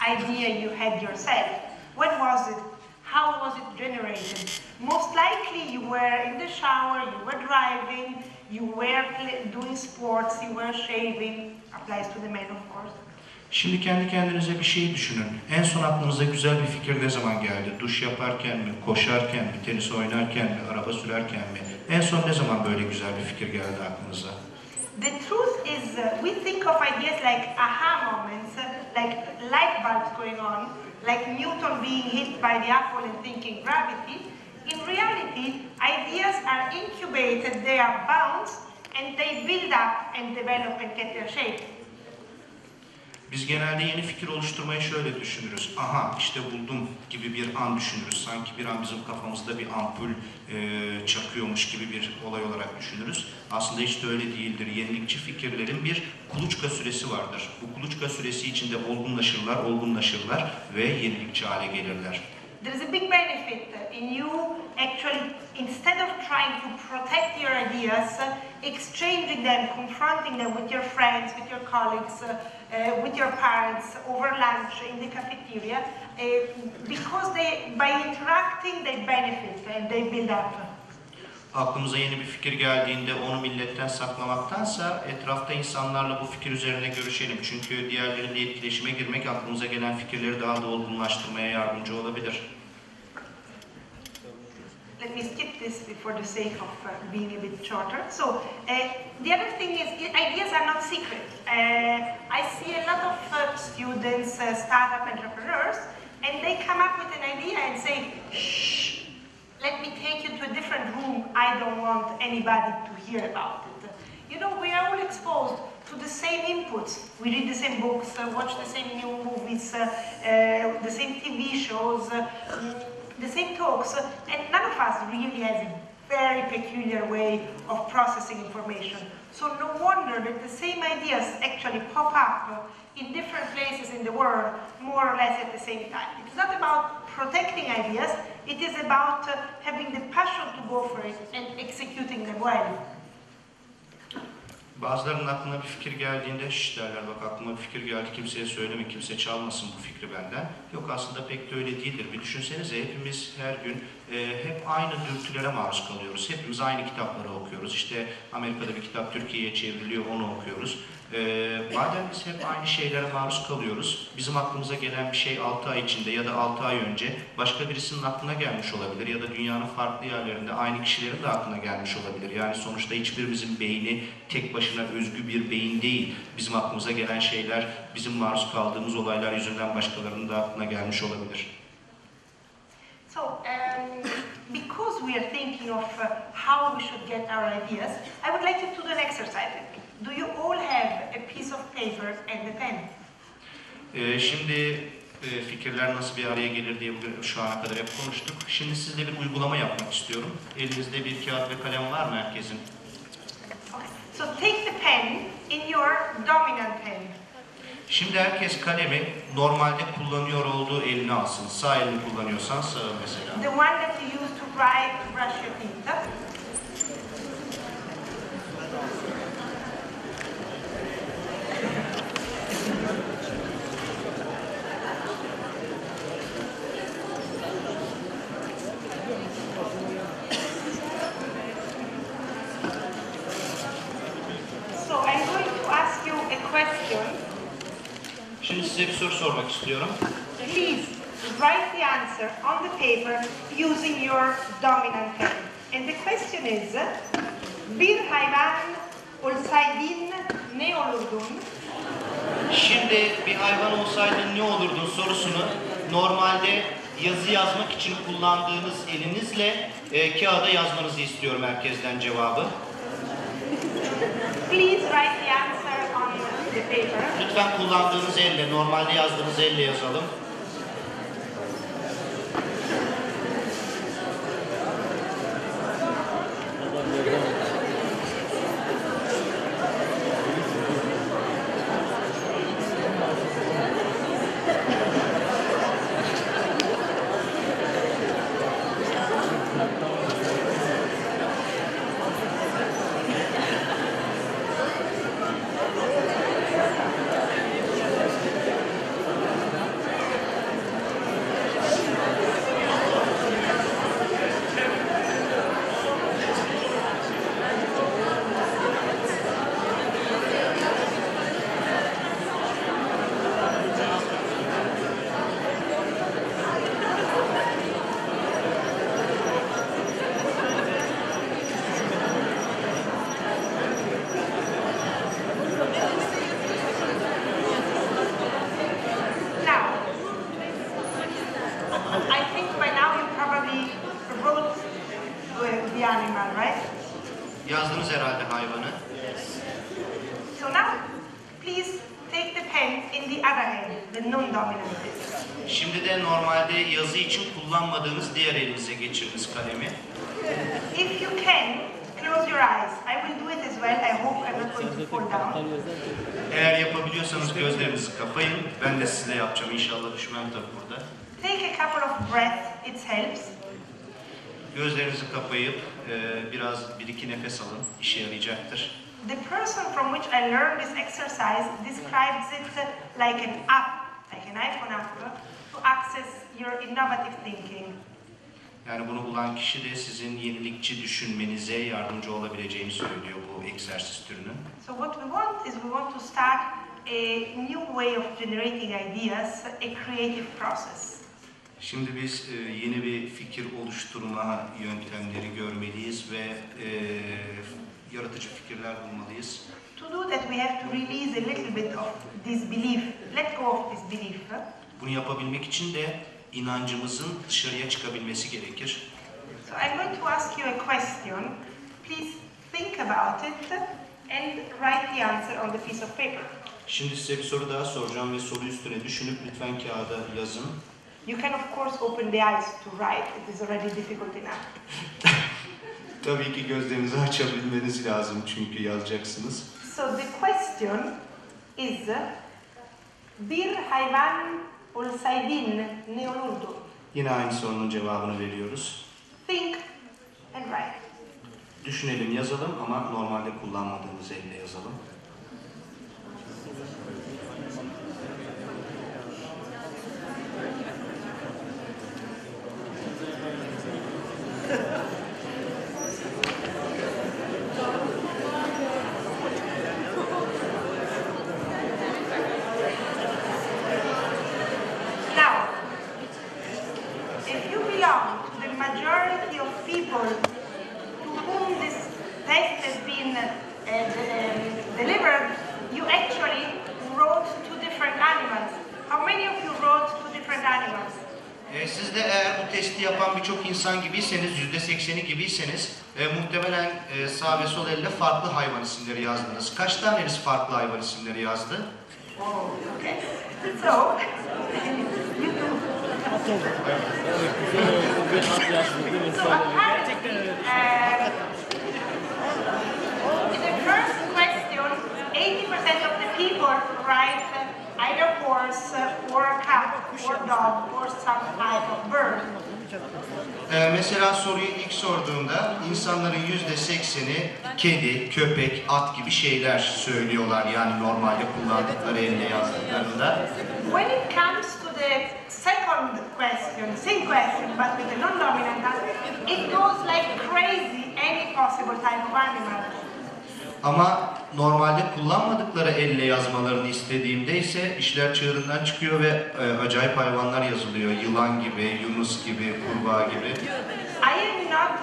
idea you had yourself. When was it? How was it generated? Most likely you were in the shower, you were driving, you were doing sports, you were shaving. Applies to the men, of course. Şimdi kendi kendinize bir şey düşünün. En son aklınıza güzel bir fikir ne zaman geldi? Duş yaparken mi, koşarken mi, tenis oynarken mi, araba sürerken mi? En son ne zaman böyle güzel bir fikir geldi aklınıza? The truth is, we think of ideas like aha moments, like light bulbs going on, like Newton being hit by the apple and thinking gravity. In reality, ideas are incubated, they are bounced, and they build up and develop and get their shape. Biz genelde yeni fikir oluşturmayı şöyle düşünürüz. Aha işte buldum gibi bir an düşünürüz. Sanki bir an bizim kafamızda bir ampul e, çakıyormuş gibi bir olay olarak düşünürüz. Aslında hiç de öyle değildir. Yenilikçi fikirlerin bir kuluçka süresi vardır. Bu kuluçka süresi içinde olgunlaşırlar, olgunlaşırlar ve yenilikçi hale gelirler. There is a big benefit in you actually, instead of trying to protect your ideas, exchanging them, confronting them with your friends, with your colleagues, uh, with your parents over lunch in the cafeteria, uh, because they, by interacting, they benefit and they build up. Aklımıza yeni bir fikir geldiğinde onu milletten saklamaktansa etrafta insanlarla bu fikir üzerine görüşelim. Çünkü diğerleriyle etkileşime girmek aklımıza gelen fikirleri daha da olgunlaştırmaya yardımcı olabilir. Me skip this for the sake of uh, being a bit shorter. So uh, the other thing is ideas are not secret. Uh, I see a lot of uh, students, uh, startup entrepreneurs, and they come up with an idea and say, shh, let me take you to a different room. I don't want anybody to hear about it. You know, we are all exposed to the same inputs. We read the same books, uh, watch the same new movies, the same TV shows, the same talks, and us really has a very peculiar way of processing information. So no wonder that the same ideas actually pop up in different places in the world, more or less at the same time. It's not about protecting ideas, it is about uh, having the passion to go for it and executing them well. Bazılarının aklına bir fikir geldiğinde şş derler bak aklıma bir fikir geldi kimseye söyleme kimse çalmasın bu fikri benden. Yok aslında pek de öyle değildir. Bir düşünsenize hepimiz her gün e, hep aynı dürtülere maruz kalıyoruz. Hepimiz aynı kitapları okuyoruz. İşte Amerika'da bir kitap Türkiye'ye çevriliyor onu okuyoruz. E, madem biz hep aynı şeylere maruz kalıyoruz, bizim aklımıza gelen bir şey 6 ay içinde ya da 6 ay önce başka birisinin aklına gelmiş olabilir ya da dünyanın farklı yerlerinde aynı kişilerin de aklına gelmiş olabilir. Yani sonuçta hiçbirimizin beyni tek başına özgü bir beyin değil. Bizim aklımıza gelen şeyler, bizim maruz kaldığımız olaylar yüzünden başkalarının da aklına gelmiş olabilir. So, um, because we are thinking of uh, how we should get our ideas, I would like you to do an exercise with me. Do you all have a piece of paper and a pen? Ee, şimdi e, fikirler nasıl bir araya gelir diye bugün şu ana kadar hep konuştuk. Şimdi sizle bir uygulama yapmak istiyorum. Elinizde bir kağıt ve kalem var mı herkesin? Okay. So take the pen in your dominant hand. Şimdi herkes kalemi normalde kullanıyor olduğu eline alsın. Sağ elini kullanıyorsan sağ mesela. The one that you use to write, brush your teeth. So you. Şimdi size bir soru sormak istiyorum. Please write the answer on the paper using your dominant hand. And the question is, bir hayvan olsaydın ne olurdun? Şimdi bir hayvan olsaydın ne olurdun sorusunu normalde yazı yazmak için kullandığınız elinizle e, kağıda yazmanızı istiyorum herkesten cevabı. Please write the answer. Lütfen kullandığınız elle, normalde yazdığınız elle yazalım. Now, I think by now you probably wrote the- the animal, right? Yazdınız herhalde hayvanı. So now, please take the pen in the other hand, the non-dominant hand. Şimdi de normalde yazı için kullanmadığınız diğer elinize geçiriniz kalemi. If you can, close your eyes. I will do it as well. I hope I'm not going to fall down. Eğer yapabiliyorsanız gözlerinizi kapayın. Ben de size yapacağım. İnşallah düşmem tabii burada. Take a couple of breaths, it helps. Gözlerinizi kapayıp e, biraz bir iki nefes alın. İşe yarayacaktır. The person from which I learned this exercise describes it like an app, like an iPhone app, to access your innovative thinking. Yani bunu bulan kişi de sizin yenilikçi düşünmenize yardımcı olabileceğini söylüyor bu egzersiz türünün. So what we want is we want to start a new way of generating ideas, a creative process. Şimdi biz e, yeni bir fikir oluşturma yöntemleri görmeliyiz ve e, yaratıcı fikirler bulmalıyız. To do that, we have to release a little bit of this belief. Let go of this belief. Bunu yapabilmek için de inancımızın dışarıya çıkabilmesi gerekir. So I'm going to ask you a question. Please think about it and write the answer on the piece of paper. Şimdi size bir soru daha soracağım ve soru üstüne düşünüp lütfen kağıda yazın. You can of course open the eyes to write. It is already difficult enough. Tabii ki gözlerinizi açabilmeniz lazım çünkü yazacaksınız. So the question is Bir hayvan olsaydın ne olurdu? Yine aynı sorunun cevabını veriyoruz. Think and write. Düşünelim, yazalım ama normalde kullanmadığımız elle yazalım. Gracias. Siz de eğer bu testi yapan birçok insan gibiyseniz, yüzde sekseni gibiyseniz e, muhtemelen e, sağ ve sol elle farklı hayvan isimleri yazdınız. Kaç taneniz farklı hayvan isimleri yazdı? Oh, okay. So, you do. So apparently, uh, in the first question, 80% of the people write either horse or cat or dog or some type of bird. E, mesela soruyu ilk sorduğumda insanların yüzde sekseni kedi, köpek, at gibi şeyler söylüyorlar. Yani normalde kullandıkları elle yazdıklarında. When it comes to the second question, same question but with a non-dominant it goes like crazy any possible type of animal. Ama normalde kullanmadıkları elle yazmalarını istediğimde ise işler çığırından çıkıyor ve e, acayip hayvanlar yazılıyor. Yılan gibi, yunus gibi, kurbağa gibi. I am not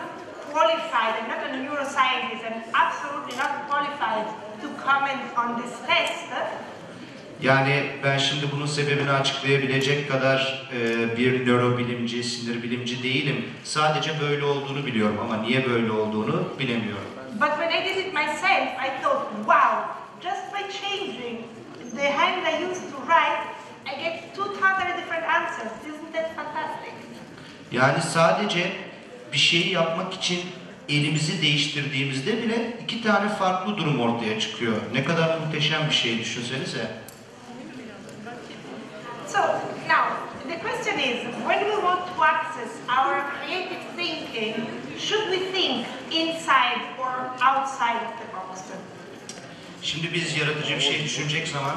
qualified, I'm not a neuroscientist, I'm absolutely not qualified to comment on this test. Yani ben şimdi bunun sebebini açıklayabilecek kadar e, bir nörobilimci, sinir bilimci değilim. Sadece böyle olduğunu biliyorum ama niye böyle olduğunu bilemiyorum. But when I did it myself, I thought, wow, just by changing the hand I used to write, I get two totally different answers. Isn't that fantastic? Yani sadece bir şeyi yapmak için elimizi değiştirdiğimizde bile iki tane farklı durum ortaya çıkıyor. Ne kadar muhteşem bir şey düşünsenize. So now, the question is, when we want to access our creative thinking, should we think inside or outside of the box? Şimdi biz yaratıcı bir şey düşünecek zaman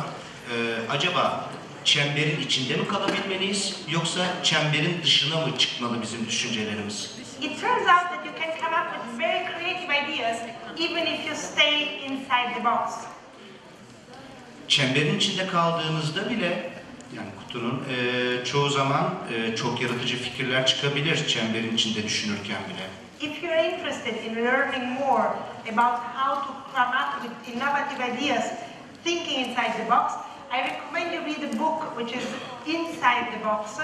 e, acaba çemberin içinde mi kalabilmeliyiz yoksa çemberin dışına mı çıkmalı bizim düşüncelerimiz? It turns out that you can come up with very creative ideas even if you stay inside the box. Çemberin içinde kaldığımızda bile yani kutunun e, çoğu zaman e, çok yaratıcı fikirler çıkabilir çemberin içinde düşünürken bile. If you're interested in learning more about how to come up with innovative ideas thinking inside the box, I recommend you read a book which is Inside the Box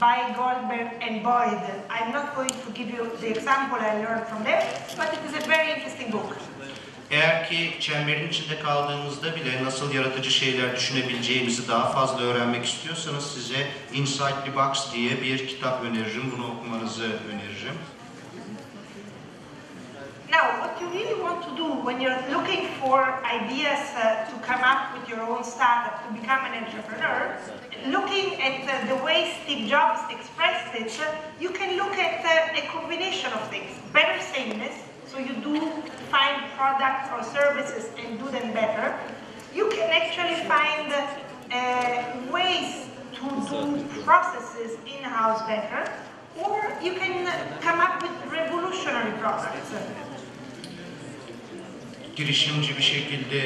by Goldberg and Boyd. I'm not going to give you the example I learned from there, but it is a very interesting book. Eğer ki çemberin içinde kaldığımızda bile nasıl yaratıcı şeyler düşünebileceğimizi daha fazla öğrenmek istiyorsanız size Inside the Box diye bir kitap öneririm. Bunu okumanızı öneririm. Now, what you really want to do when you're looking for ideas uh, to come up with your own startup, to become an entrepreneur, looking at uh, the way Steve Jobs expressed it, uh, you can look at uh, a combination of things. Better sameness, so you do find products or services and do them better. You can actually find uh, ways to do processes in-house better, or you can come up with revolutionary products. girişimci bir şekilde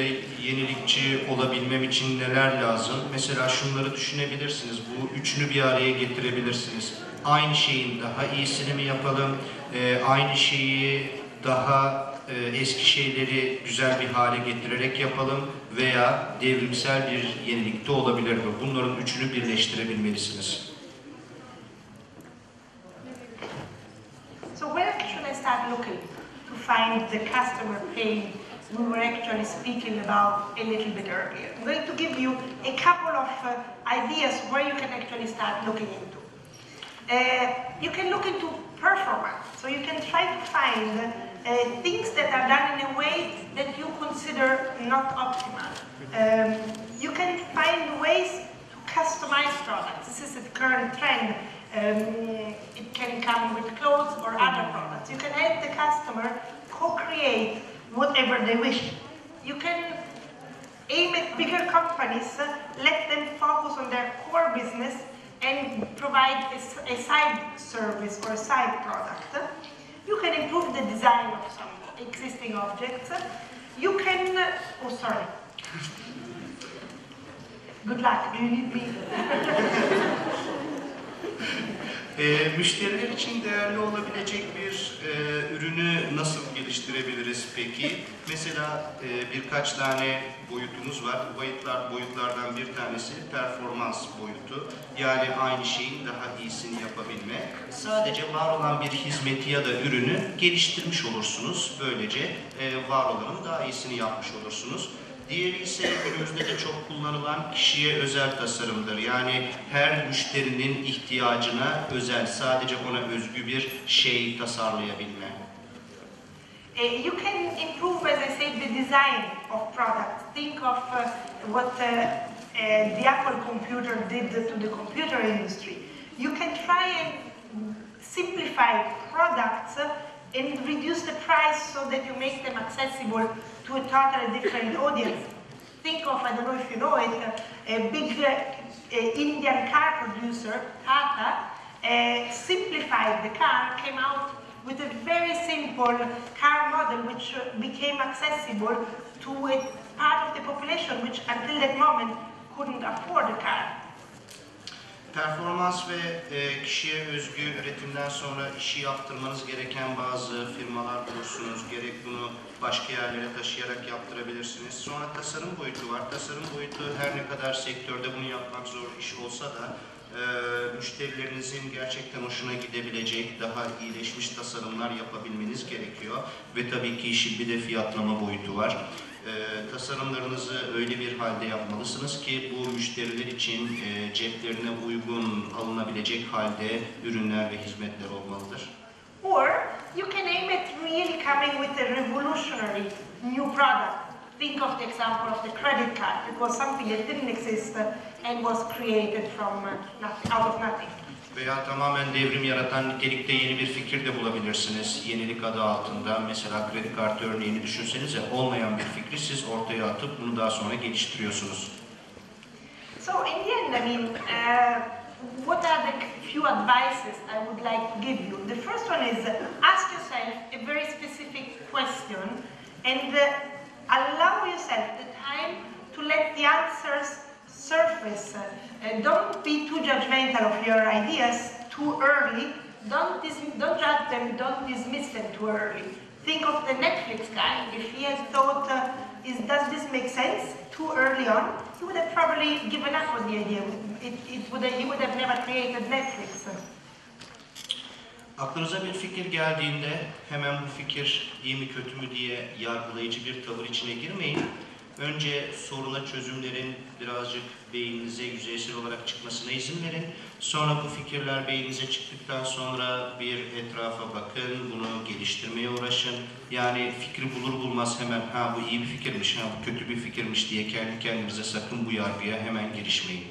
yenilikçi olabilmem için neler lazım? Mesela şunları düşünebilirsiniz. Bu üçünü bir araya getirebilirsiniz. Aynı şeyin daha iyisini mi yapalım? Ee, aynı şeyi daha e, eski şeyleri güzel bir hale getirerek yapalım veya devrimsel bir yenilikte olabilir mi? Bunların üçünü birleştirebilmelisiniz. So where should I start looking to find the customer pain we were actually speaking about a little bit earlier? I'm going to give you a couple of uh, ideas where you can actually start looking into. Uh, you can look into performance, so you can try to find uh, things that are done in a way that you consider not optimal. Um, you can find ways to customize products. This is the current trend. Um, it can come with clothes or other products. You can help the customer co-create whatever they wish. You can aim at bigger companies, uh, let them focus on their core business and provide a side service or a side product. You can improve the design of some existing objects. You can, oh sorry. Good luck, do you need me? E, müşteriler için değerli olabilecek bir e, ürünü nasıl geliştirebiliriz peki? Mesela e, birkaç tane boyutumuz var. Boyutlar, boyutlardan bir tanesi performans boyutu. Yani aynı şeyin daha iyisini yapabilme. Sadece var olan bir hizmeti ya da ürünü geliştirmiş olursunuz. Böylece e, var olanın daha iyisini yapmış olursunuz. Diğeri ise günümüzde de çok kullanılan kişiye özel tasarımdır. Yani her müşterinin ihtiyacına özel, sadece ona özgü bir şey tasarlayabilme. Uh, you can improve, as I said, the design of products. Think of uh, what uh, uh, the Apple computer did to the computer industry. You can try and simplify products and reduce the price so that you make them accessible to a totally different audience. Think of, I don't know if you know it, a big uh, Indian car producer, Tata, uh, simplified the car, came out with a very simple car model which uh, became accessible to a part of the population which until that moment couldn't afford a car. Performans ve e, kişiye özgü üretimden sonra işi yaptırmanız gereken bazı firmalar bulursunuz. Gerek bunu başka yerlere taşıyarak yaptırabilirsiniz. Sonra tasarım boyutu var. Tasarım boyutu her ne kadar sektörde bunu yapmak zor iş olsa da e, müşterilerinizin gerçekten hoşuna gidebilecek daha iyileşmiş tasarımlar yapabilmeniz gerekiyor. Ve tabii ki işin bir de fiyatlama boyutu var. E, tasarımlarınızı öyle bir halde yapmalısınız ki bu müşteriler için e, ceplerine uygun alınabilecek halde ürünler ve hizmetler olmalıdır. Or you can aim at really coming with a revolutionary new product. Think of the example of the credit card. It was something that didn't exist and was created from uh, nothing, out of nothing. Veya tamamen devrim yaratan nitelikte yeni bir fikir de bulabilirsiniz. Yenilik adı altında mesela kredi kartı örneğini düşünsenize olmayan bir fikri siz ortaya atıp bunu daha sonra geliştiriyorsunuz. So in the end, I mean, uh, what are the few advices I would like to give you? The first one is uh, ask yourself a very specific question and uh, allow yourself the time to let the answers surface. Uh, don't be too judgmental of your ideas too early. Don't, don't judge them, don't dismiss them too early. Think of the Netflix guy. If he had thought, uh, is, does this make sense too early on, he would have probably given up on the idea. It, it would have, he would have never created Netflix. Aklınıza bir fikir geldiğinde hemen bu fikir iyi mi kötü mü diye yargılayıcı bir tavır içine girmeyin. Önce soruna çözümlerin birazcık beyninize yüzeysel olarak çıkmasına izin verin. Sonra bu fikirler beyninize çıktıktan sonra bir etrafa bakın, bunu geliştirmeye uğraşın. Yani fikri bulur bulmaz hemen ha bu iyi bir fikirmiş, ha bu kötü bir fikirmiş diye kendi kendinize sakın bu yargıya hemen girişmeyin.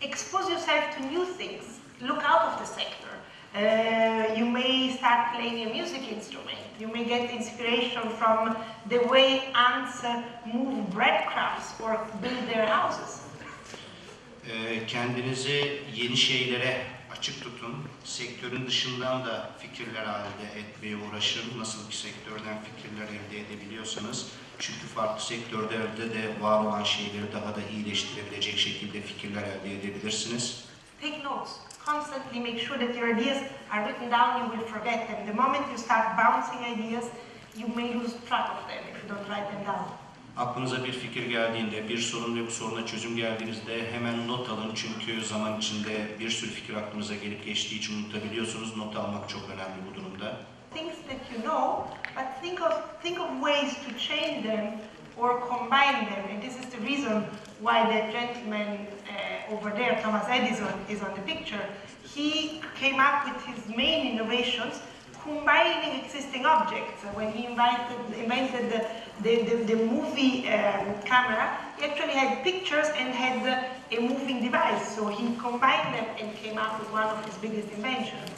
Expose yourself to new things. Look out of the sector. Uh, you may start playing a music instrument. You may get inspiration from the way ants uh, move breadcrumbs or build their houses. Ee, kendinizi yeni şeylere açık tutun. Sektörün dışından da fikirler elde etmeye uğraşın. Nasıl ki sektörden fikirler elde edebiliyorsanız Çünkü farklı sektörlerde de var olan şeyleri daha da iyileştirebilecek şekilde fikirler elde edebilirsiniz. Take notes. Constantly make sure that your ideas are written down, you will forget them. The moment you start bouncing ideas, you may lose track of them if you don't write them down. Aklınıza bir fikir geldiğinde, bir sorun ve bu soruna çözüm geldiğinizde hemen not alın. Çünkü zaman içinde bir sürü fikir aklınıza gelip geçtiği için unutabiliyorsunuz. Not almak çok önemli bu durumda. Things that you know, but think of, think of ways to change them or combine them. And this is the reason why the gentleman uh, over there, Thomas Edison, is on the picture. He came up with his main innovations combining existing objects. When he invited, invented the, the, the, the movie um, camera, he actually had pictures and had uh, a moving device. So he combined them and came up with one of his biggest inventions.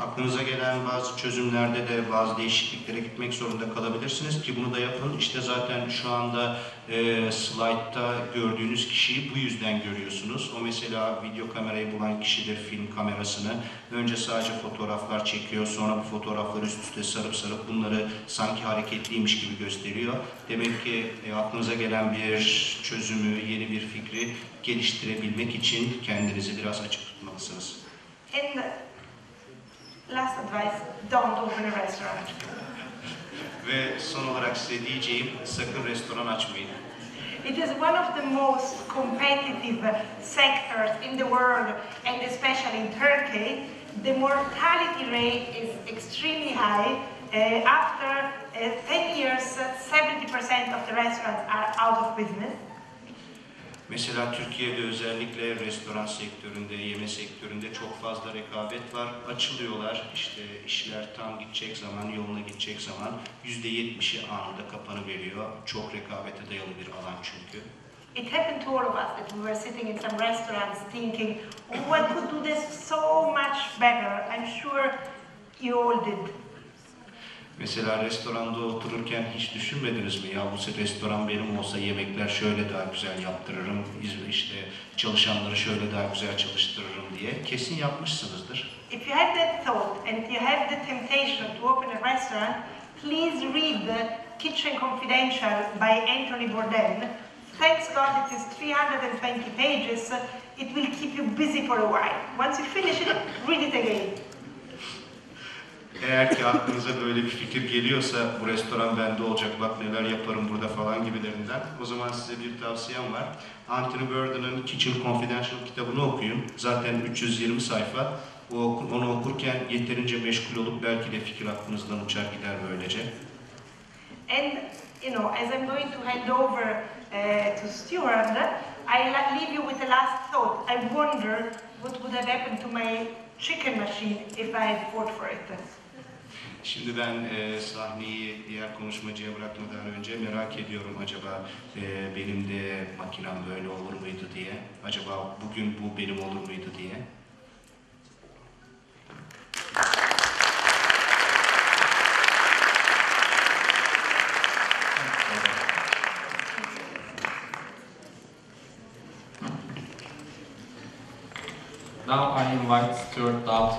Aklınıza gelen bazı çözümlerde de bazı değişikliklere gitmek zorunda kalabilirsiniz ki bunu da yapın. İşte zaten şu anda e, slaytta gördüğünüz kişiyi bu yüzden görüyorsunuz. O mesela video kamerayı bulan kişidir film kamerasını. Önce sadece fotoğraflar çekiyor, sonra bu fotoğrafları üst üste sarıp sarıp bunları sanki hareketliymiş gibi gösteriyor. Demek ki e, aklınıza gelen bir çözümü, yeni bir fikri geliştirebilmek için kendinizi biraz açık tutmalısınız. And last advice, don't open a restaurant. Ve son olarak size diyeceğim sakın restoran açmayın. It is one of the most competitive sectors in the world, and especially in Turkey. The mortality rate is extremely high. Uh, after uh, 10 years, uh, 70% of the restaurants are out of business. Mesela Türkiye'de özellikle restoran sektöründe, yeme sektöründe çok fazla rekabet var. Açılıyorlar, işte işler tam gidecek zaman, yoluna gidecek zaman %70'i anında kapanıveriyor. Çok rekabete dayalı bir alan çünkü. It happened to all of us that we were sitting in some restaurants thinking, oh, I could do this so much better. I'm sure you all did. Mesela restoranda otururken hiç düşünmediniz mi? Ya bu restoran benim olsa yemekler şöyle daha güzel yaptırırım, işte çalışanları şöyle daha güzel çalıştırırım diye. Kesin yapmışsınızdır. If you have that thought and you have the temptation to open a restaurant, please read the Kitchen Confidential by Anthony Bourdain. Thanks God it is 320 pages. It will keep you busy for a while. Once you finish it, read it again. Eğer ki aklınıza böyle bir fikir geliyorsa bu restoran bende olacak bak neler yaparım burada falan gibilerinden o zaman size bir tavsiyem var. Anthony Bourdain'ın Kitchen Confidential kitabını okuyun. Zaten 320 sayfa. Onu okurken yeterince meşgul olup belki de fikir aklınızdan uçar gider böylece. And, you know, as I'm going to hand over uh, to Stuart, I leave you with a last thought. I wonder what would have happened to my chicken machine if I had fought for it. Şimdi ben e, sahneyi diğer konuşmacıya bırakmadan önce merak ediyorum acaba e, benim de makinem böyle olur muydu diye. Acaba bugün bu benim olur muydu diye. Now I invite Stuart Dowd